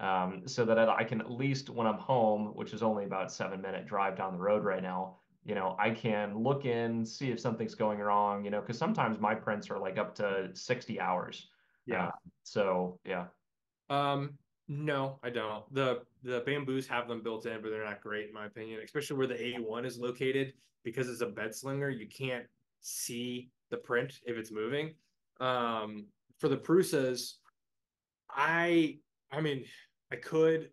Um, so that I can at least when I'm home, which is only about seven minute drive down the road right now, you know, I can look in, see if something's going wrong, you know, because sometimes my prints are like up to 60 hours. Yeah. Uh, so yeah. Um, no, I don't. The the Bambus have them built in, but they're not great in my opinion, especially where the A1 is located because it's a bed slinger. You can't see the print if it's moving. Um, for the Prusas, I I mean I could,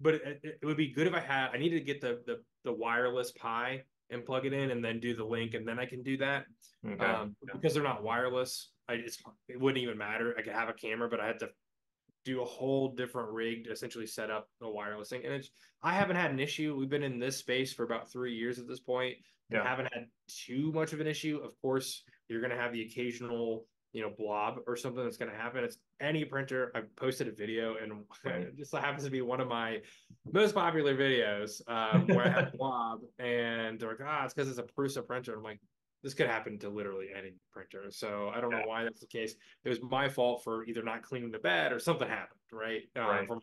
but it, it, would be good if I had. I needed to get the the the wireless Pi and plug it in, and then do the link, and then I can do that. Okay. Um, because they're not wireless, I just it wouldn't even matter. I could have a camera, but I had to do a whole different rig to essentially set up a wireless thing. And it's I haven't had an issue. We've been in this space for about three years at this point. Yeah. haven't had too much of an issue. Of course, you're gonna have the occasional, you know, blob or something that's gonna happen. It's any printer. I posted a video and it just happens to be one of my most popular videos um, where I have blob and they're like, ah, it's because it's a Prusa printer. I'm like, this could happen to literally any printer. So I don't yeah. know why that's the case. It was my fault for either not cleaning the bed or something happened, right? Um, right. From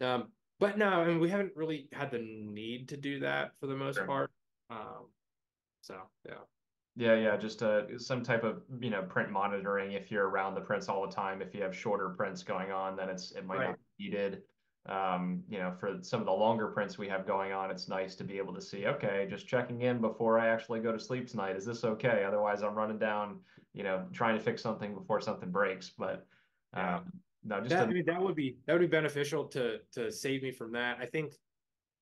yeah. um, but no, I mean we haven't really had the need to do that for the most sure. part. Um, so yeah. Yeah, yeah, just uh, some type of you know print monitoring. If you're around the prints all the time, if you have shorter prints going on, then it's it might right. not be needed um, you know, for some of the longer prints we have going on, it's nice to be able to see, okay, just checking in before I actually go to sleep tonight. Is this okay? Otherwise, I'm running down, you know, trying to fix something before something breaks. But um, no, just that, a- I mean, that would be that would be beneficial to to save me from that. I think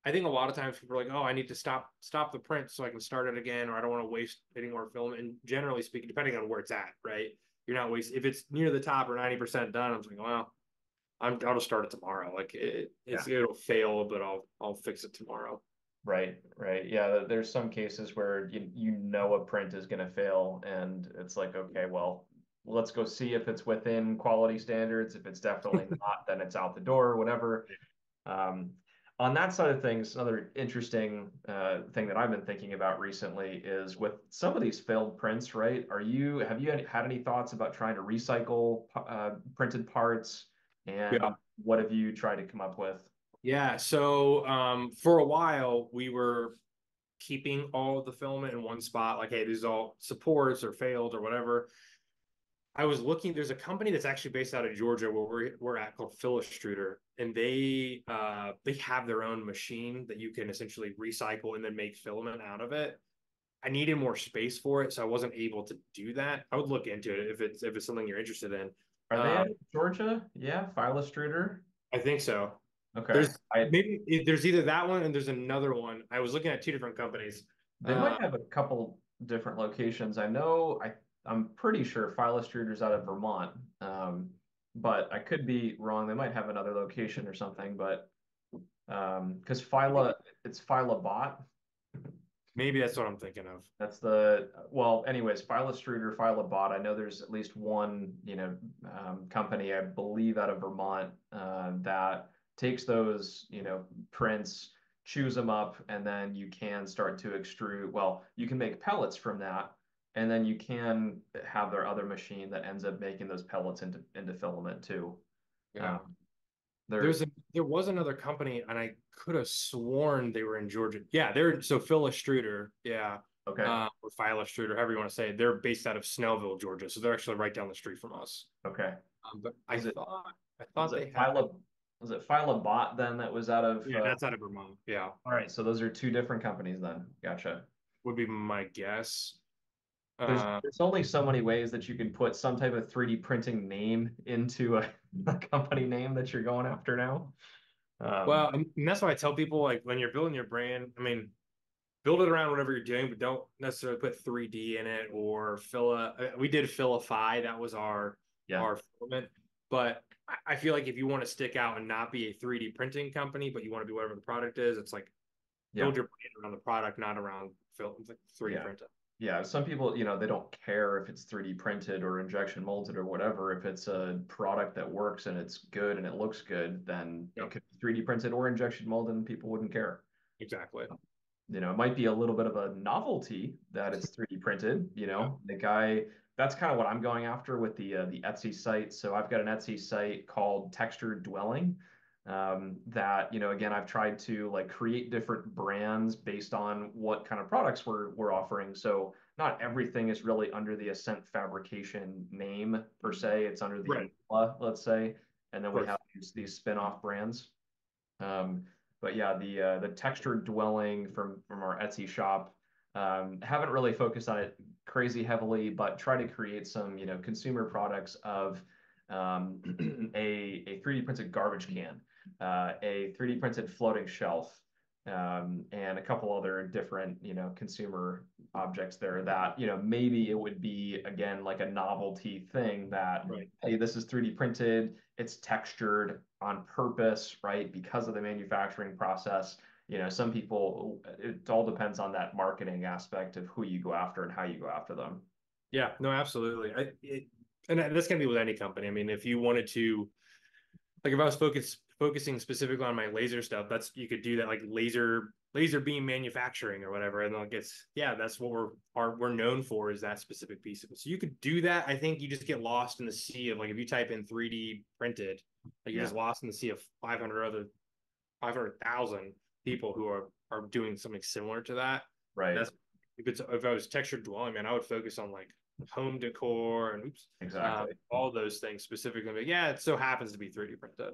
I think a lot of times people are like, oh, I need to stop stop the print so I can start it again, or I don't want to waste any more film. And generally speaking, depending on where it's at, right? You're not wasting if it's near the top or 90% done, I'm like, well, I'm I'll just start it tomorrow. Like it it's it'll fail, but I'll I'll fix it tomorrow. Right, right. Yeah, there's some cases where you you know a print is going to fail, and it's like, okay, well, let's go see if it's within quality standards. If it's definitely not, then it's out the door, or whatever. Um, on that side of things, another interesting uh, thing that I've been thinking about recently is with some of these failed prints, right? Are you have you any, had any thoughts about trying to recycle uh, printed parts, and Yeah. what have you tried to come up with? Yeah. So um, for a while, we were keeping all of the filament in one spot. Like, hey, these all supports or failed or whatever. I was looking. There's a company that's actually based out of Georgia where we're we're at called Filastruder, and they uh, they have their own machine that you can essentially recycle and then make filament out of it. I needed more space for it, so I wasn't able to do that. I would look into it if it's if it's something you're interested in. Are they Um, out of Georgia? Yeah, File Filastruder. I think so. Okay. There's I, maybe there's either that one and there's another one. I was looking at two different companies. they uh, might have a couple different locations. I know I I'm pretty sure File Filastruder's out of Vermont. Um, but I could be wrong. They might have another location or something, but um, because Phyla it's Filabot. Maybe that's what I'm thinking of. That's the well, anyways, Filastruder, Filabot. I know there's at least one, you know, um, company, I believe out of Vermont, uh, that takes those, you know, prints, chews them up, and then you can start to extrude. Well, you can make pellets from that, and then you can have their other machine that ends up making those pellets into into filament too. Yeah. Um, there- There's a there was another company and I could have sworn they were in Georgia. Yeah, they're so Phil Struder, yeah, okay, uh, or Filastruder, however you want to say it. They're based out of Snellville, Georgia, so they're actually right down the street from us. okay. Um, but I Is it- thought I thought Was they it had. Phila, was it Filabot then that was out of? Yeah, uh, that's out of Vermont. Yeah, all right, so those are two different companies then. Gotcha. would be my guess. There's, Uh, there's only so many ways that you can put some type of 3D printing name into a, a company name that you're going after now. Um, Well, and that's why I tell people like when you're building your brand, I mean, build it around whatever you're doing, but don't necessarily put 3D in it or fill a. uh, We did FilaFi, that was our Yeah. our filament. But I- I feel like if you want to stick out and not be a 3D printing company, but you want to be whatever the product is, it's like Yeah. build your brand around the product, not around film like 3D Yeah. printing. Yeah, some people, you know, they don't care if it's 3D printed or injection molded or whatever. If it's a product that works and it's good and it looks good, then Yeah. it could be 3D printed or injection molded and people wouldn't care. Exactly. you know, it might be a little bit of a novelty that it's 3D printed, you know, the guy, that's kind of what I'm going after with the, uh, the Etsy site. So I've got an Etsy site called Textured Dwelling, um, that, you know, again, I've tried to like create different brands based on what kind of products we're, we're offering. So not everything is really under the Ascent Fabrication name per se. It's under the Right. umbrella, let's say. And then we have these, these spin-off brands. Um, but yeah, the uh, the textured dwelling from from our Etsy shop. Um, haven't really focused on it crazy heavily, but try to create some you know consumer products of um, a a 3D printed garbage can, uh, a 3D printed floating shelf, um, and a couple other different you know consumer objects there that you know maybe it would be again like a novelty thing that Right. hey this is 3D printed it's textured on purpose right because of the manufacturing process you know some people it all depends on that marketing aspect of who you go after and how you go after them Yeah, no, absolutely. I, it, and that's gonna be with any company. I mean, if you wanted to, like, if I was focus focusing specifically on my laser stuff, that's you could do that, like laser laser beam manufacturing or whatever. And like, it's yeah, that's what we're are we're known for is that specific piece of it. So you could do that. I think you just get lost in the sea of like if you type in 3D printed, like you're Yeah. just lost in the sea of 500 other 500,000 people who are are doing something similar to that right that's if it's if I was textured dwelling, man, I would focus on like home decor and oops, exactly um, all those things specifically. But yeah, it so happens to be 3D printed.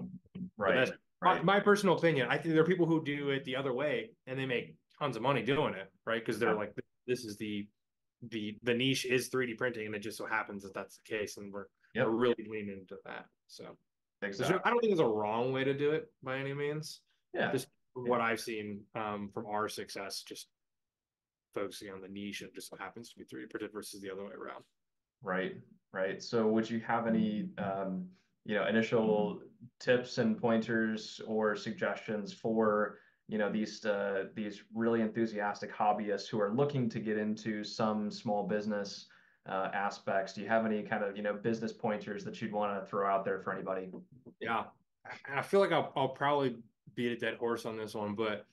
Right right my, my personal opinion. I think there are people who do it the other way and they make tons of money doing it, right? Because they're Yeah. like, this is the the the niche is 3D printing, and it just so happens that that's the case, and we're Yep. we're really leaning into that. So exactly. I don't think there's a wrong way to do it by any means. Yeah. Just what I've seen um, from our success, just focusing on the niche and just happens to be 3D printed versus the other way around. Right, right. So would you have any um, you know, initial tips and pointers or suggestions for you know these uh, these really enthusiastic hobbyists who are looking to get into some small business uh, aspects? Do you have any kind of you know business pointers that you'd want to throw out there for anybody? Yeah, I feel like I'll, I'll probably beat a dead horse on this one, but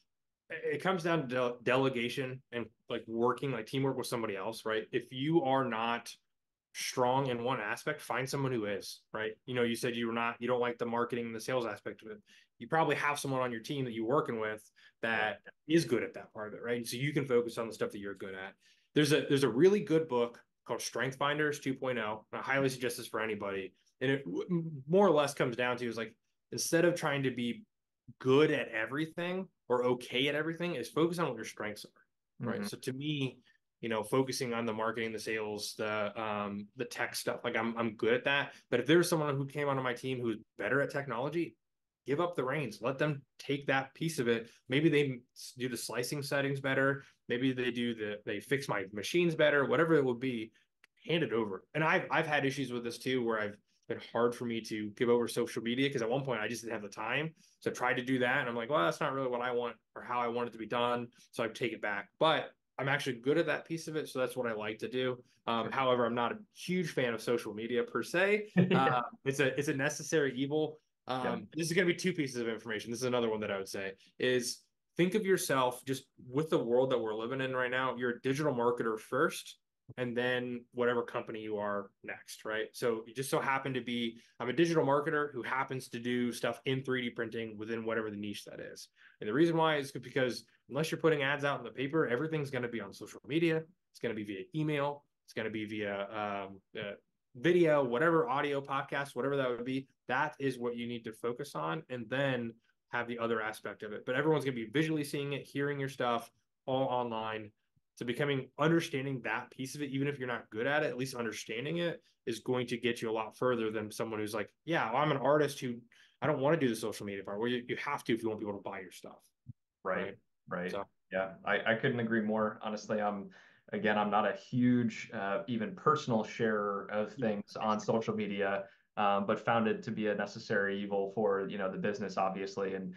it comes down to de- delegation and like working like teamwork with somebody else, right? If you are not strong in one aspect, find someone who is, right? You know, you said you were not, you don't like the marketing, and the sales aspect of it. You probably have someone on your team that you're working with that is good at that part of it, right? So you can focus on the stuff that you're good at. There's a there's a really good book called Strength Finders 2.0. I highly suggest this for anybody. And it more or less comes down to is like instead of trying to be good at everything or okay at everything, is focus on what your strengths are. Right. Mm-hmm. So to me, you know, focusing on the marketing, the sales, the um, the tech stuff. Like I'm I'm good at that. But if there's someone who came onto my team who's better at technology, give up the reins. Let them take that piece of it. Maybe they do the slicing settings better. Maybe they do the they fix my machines better. Whatever it would be, hand it over. And I've I've had issues with this too, where I've been hard for me to give over social media because at one point I just didn't have the time. So I tried to do that, and I'm like, well, that's not really what I want or how I want it to be done. So I take it back. But I'm actually good at that piece of it, so that's what I like to do. Um, however, I'm not a huge fan of social media per se. Uh, it's a it's a necessary evil. Um, yeah. This is going to be two pieces of information. This is another one that I would say is think of yourself just with the world that we're living in right now. You're a digital marketer first, and then whatever company you are next, right? So you just so happen to be, I'm a digital marketer who happens to do stuff in 3D printing within whatever the niche that is. And the reason why is because unless you're putting ads out in the paper, everything's going to be on social media. It's going to be via email. It's going to be via um, uh, video, whatever audio podcast, whatever that would be. That is what you need to focus on, and then have the other aspect of it. But everyone's going to be visually seeing it, hearing your stuff all online. So becoming understanding that piece of it, even if you're not good at it, at least understanding it is going to get you a lot further than someone who's like, yeah, well, I'm an artist who I don't want to do the social media part. Well, you, you have to if you want people to buy your stuff. Right. right? right? So. Yeah, I, I couldn't agree more. Honestly, I'm again, I'm not a huge, uh, even personal sharer of things on social media, um, but found it to be a necessary evil for you know the business, obviously, and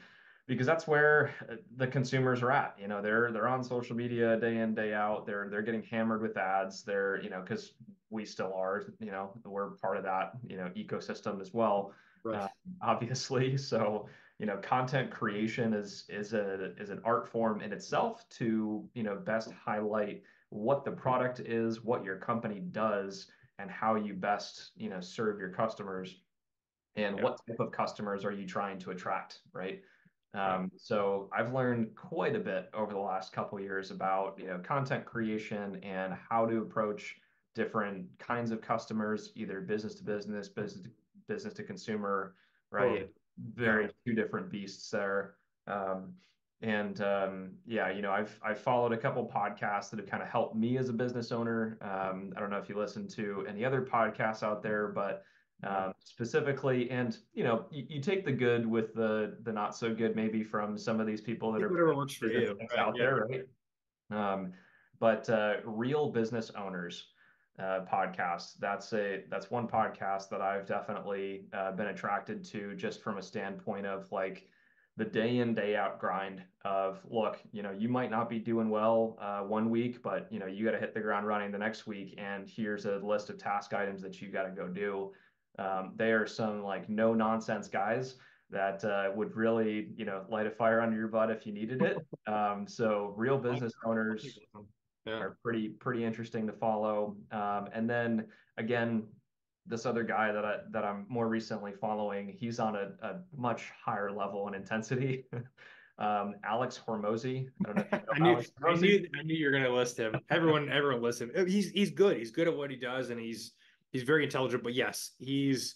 because that's where uh, the consumers are at. You know, they're they're on social media day in day out. They're they're getting hammered with ads. They're you know because we still are. You know, we're part of that you know ecosystem as well. Right. Uh, obviously, so you know content creation is is a is an art form in itself to you know best highlight what the product is what your company does and how you best you know serve your customers and yeah. what type of customers are you trying to attract right um, so I've learned quite a bit over the last couple years about you know content creation and how to approach different kinds of customers, either business to business, business to, business to consumer, right? very two different beasts there. Um, and um, yeah, you know, I've I've followed a couple podcasts that have kind of helped me as a business owner. Um, I don't know if you listen to any other podcasts out there, but um, specifically, and you know, you, you, take the good with the the not so good, maybe from some of these people that are works for you out yeah. there, right? Um, but uh, real business owners uh, podcast. That's a that's one podcast that I've definitely uh, been attracted to just from a standpoint of like the day in day out grind of look you know you might not be doing well uh, one week but you know you got to hit the ground running the next week and here's a list of task items that you got to go do um, they are some like no nonsense guys that uh, would really you know light a fire under your butt if you needed it um, so real business owners yeah. are pretty pretty interesting to follow. Um, and then again, this other guy that I that I'm more recently following, he's on a, a much higher level and intensity. um, Alex Hormozi. I don't know. You know I, knew, I knew I knew you were going to list him. Everyone everyone listen. He's he's good. He's good at what he does, and he's he's very intelligent. But yes, he's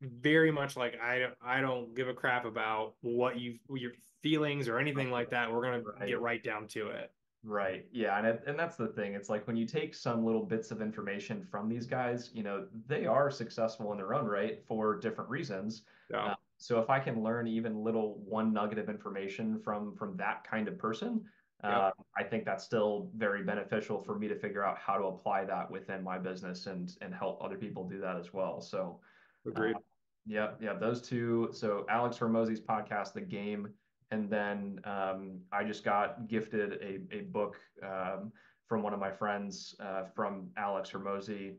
very much like I don't I don't give a crap about what you your feelings or anything like that. We're gonna right. get right down to it. Right. Yeah. And, it, and that's the thing. It's like when you take some little bits of information from these guys, you know, they are successful in their own right for different reasons. Yeah. Uh, so if I can learn even little one nugget of information from from that kind of person, uh, I think that's still very beneficial for me to figure out how to apply that within my business and and help other people do that as well. So, agreed. Uh, yeah, yeah, those two. So Alex Hormozi's podcast, The Game, and then um, I just got gifted a a book um, from one of my friends uh, from Alex Hormozi.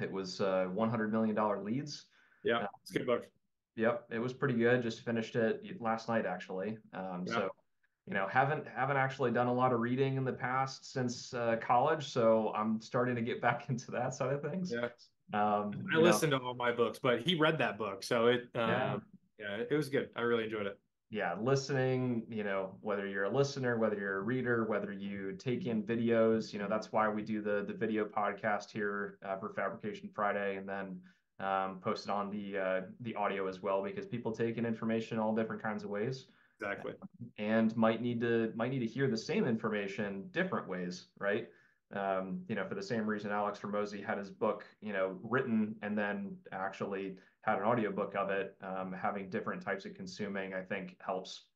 It was uh, 100 million dollar leads. Yeah, uh, it's a good book. Yep, it was pretty good. Just finished it last night, actually. Um, yeah. So, you know, haven't haven't actually done a lot of reading in the past since uh, college, so I'm starting to get back into that side of things. Yeah. Um, I listened know. to all my books, but he read that book, so it um, yeah. yeah, it was good. I really enjoyed it yeah, listening, you know, whether you're a listener, whether you're a reader, whether you take in videos, you know, that's why we do the the video podcast here uh, for Fabrication Friday, and then um, post it on the uh, the audio as well because people take in information all different kinds of ways. Exactly. And might need to might need to hear the same information different ways, right? Um, you know, for the same reason Alex Hormozi had his book, you know, written and then actually had an audiobook of it, um, having different types of consuming, I think helps.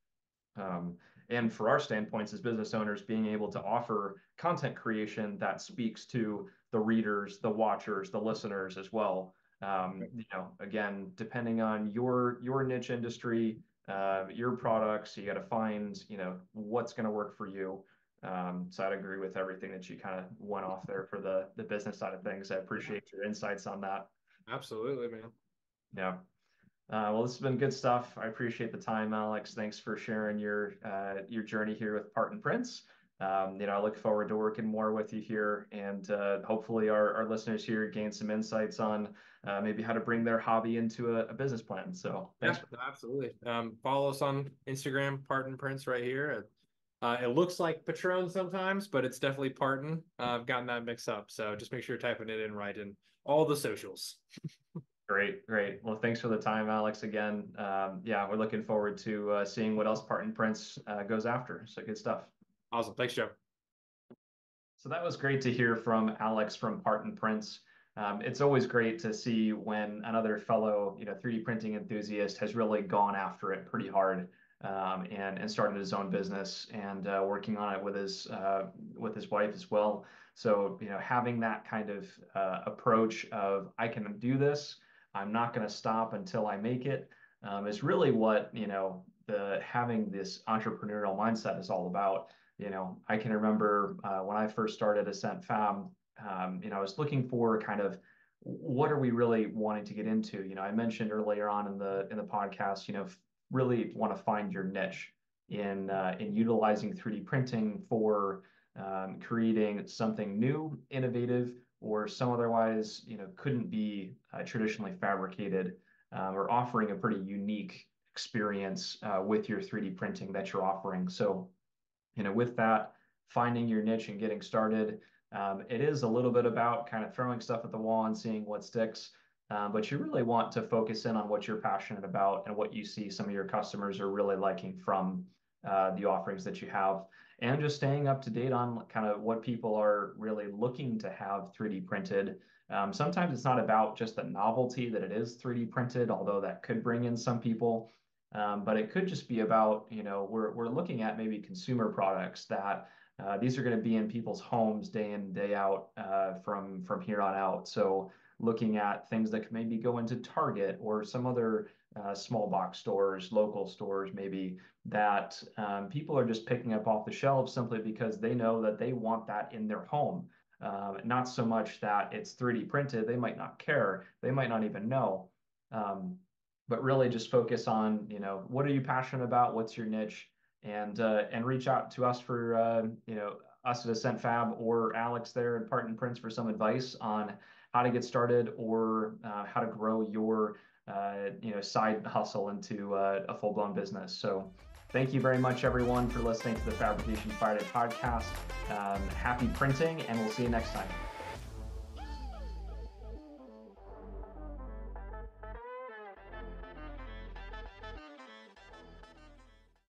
Um, and for our standpoints as business owners, being able to offer content creation that speaks to the readers, the watchers, the listeners as well. Um, you know, again, depending on your your niche industry, uh, your products, you got to find you know what's going to work for you. Um, so I'd agree with everything that you kind of went off there for the the business side of things. I appreciate your insights on that. Absolutely, man. Yeah. Uh, well, this has been good stuff. I appreciate the time, Alex. Thanks for sharing your uh, your journey here with Parton Prints. Um, you know, I look forward to working more with you here, and uh, hopefully, our, our listeners here gain some insights on uh, maybe how to bring their hobby into a, a business plan. So. Yeah, absolutely. Um, follow us on Instagram, Parton Prints, right here. Uh, it looks like Patron sometimes, but it's definitely Parton. Uh, I've gotten that mixed up, so just make sure you're typing it in right in all the socials. Great, great. Well, thanks for the time, Alex. Again, um, yeah, we're looking forward to uh, seeing what else Parton Prints uh, goes after. So good stuff. Awesome. Thanks, Joe. So that was great to hear from Alex from Parton Prints. Um, it's always great to see when another fellow, you know, 3D printing enthusiast has really gone after it pretty hard um, and and started his own business and uh, working on it with his uh, with his wife as well. So you know, having that kind of uh, approach of I can do this I'm not going to stop until I make it. Um, is really what you know the having this entrepreneurial mindset is all about. You know, I can remember uh, when I first started Ascent Fab. Um, you know, I was looking for kind of what are we really wanting to get into. You know, I mentioned earlier on in the in the podcast. You know, really want to find your niche in uh, in utilizing 3D printing for um, creating something new, innovative, or some otherwise you know couldn't be uh, traditionally fabricated um, or offering a pretty unique experience uh, with your 3D printing that you're offering. So, you know, with that, finding your niche and getting started, um, it is a little bit about kind of throwing stuff at the wall and seeing what sticks. Uh, but you really want to focus in on what you're passionate about and what you see some of your customers are really liking from uh, the offerings that you have and just staying up to date on kind of what people are really looking to have 3D printed. Um, sometimes it's not about just the novelty that it is 3D printed, although that could bring in some people. Um, but it could just be about, you know, we're, we're looking at maybe consumer products that uh, these are going to be in people's homes day in, day out uh, from, from here on out. So looking at things that can maybe go into Target or some other uh, small box stores, local stores, maybe that um, people are just picking up off the shelves simply because they know that they want that in their home. Um, not so much that it's 3D printed, they might not care, they might not even know. Um, but really just focus on, you know, what are you passionate about? What's your niche? And uh, and reach out to us for, uh, you know, us at Ascent Fab or Alex there at Parton Prints for some advice on how to get started or uh, how to grow your uh, you know side hustle into uh, a full blown business. So. Thank you very much, everyone, for listening to the Fabrication Friday podcast. Um, happy printing, and we'll see you next time.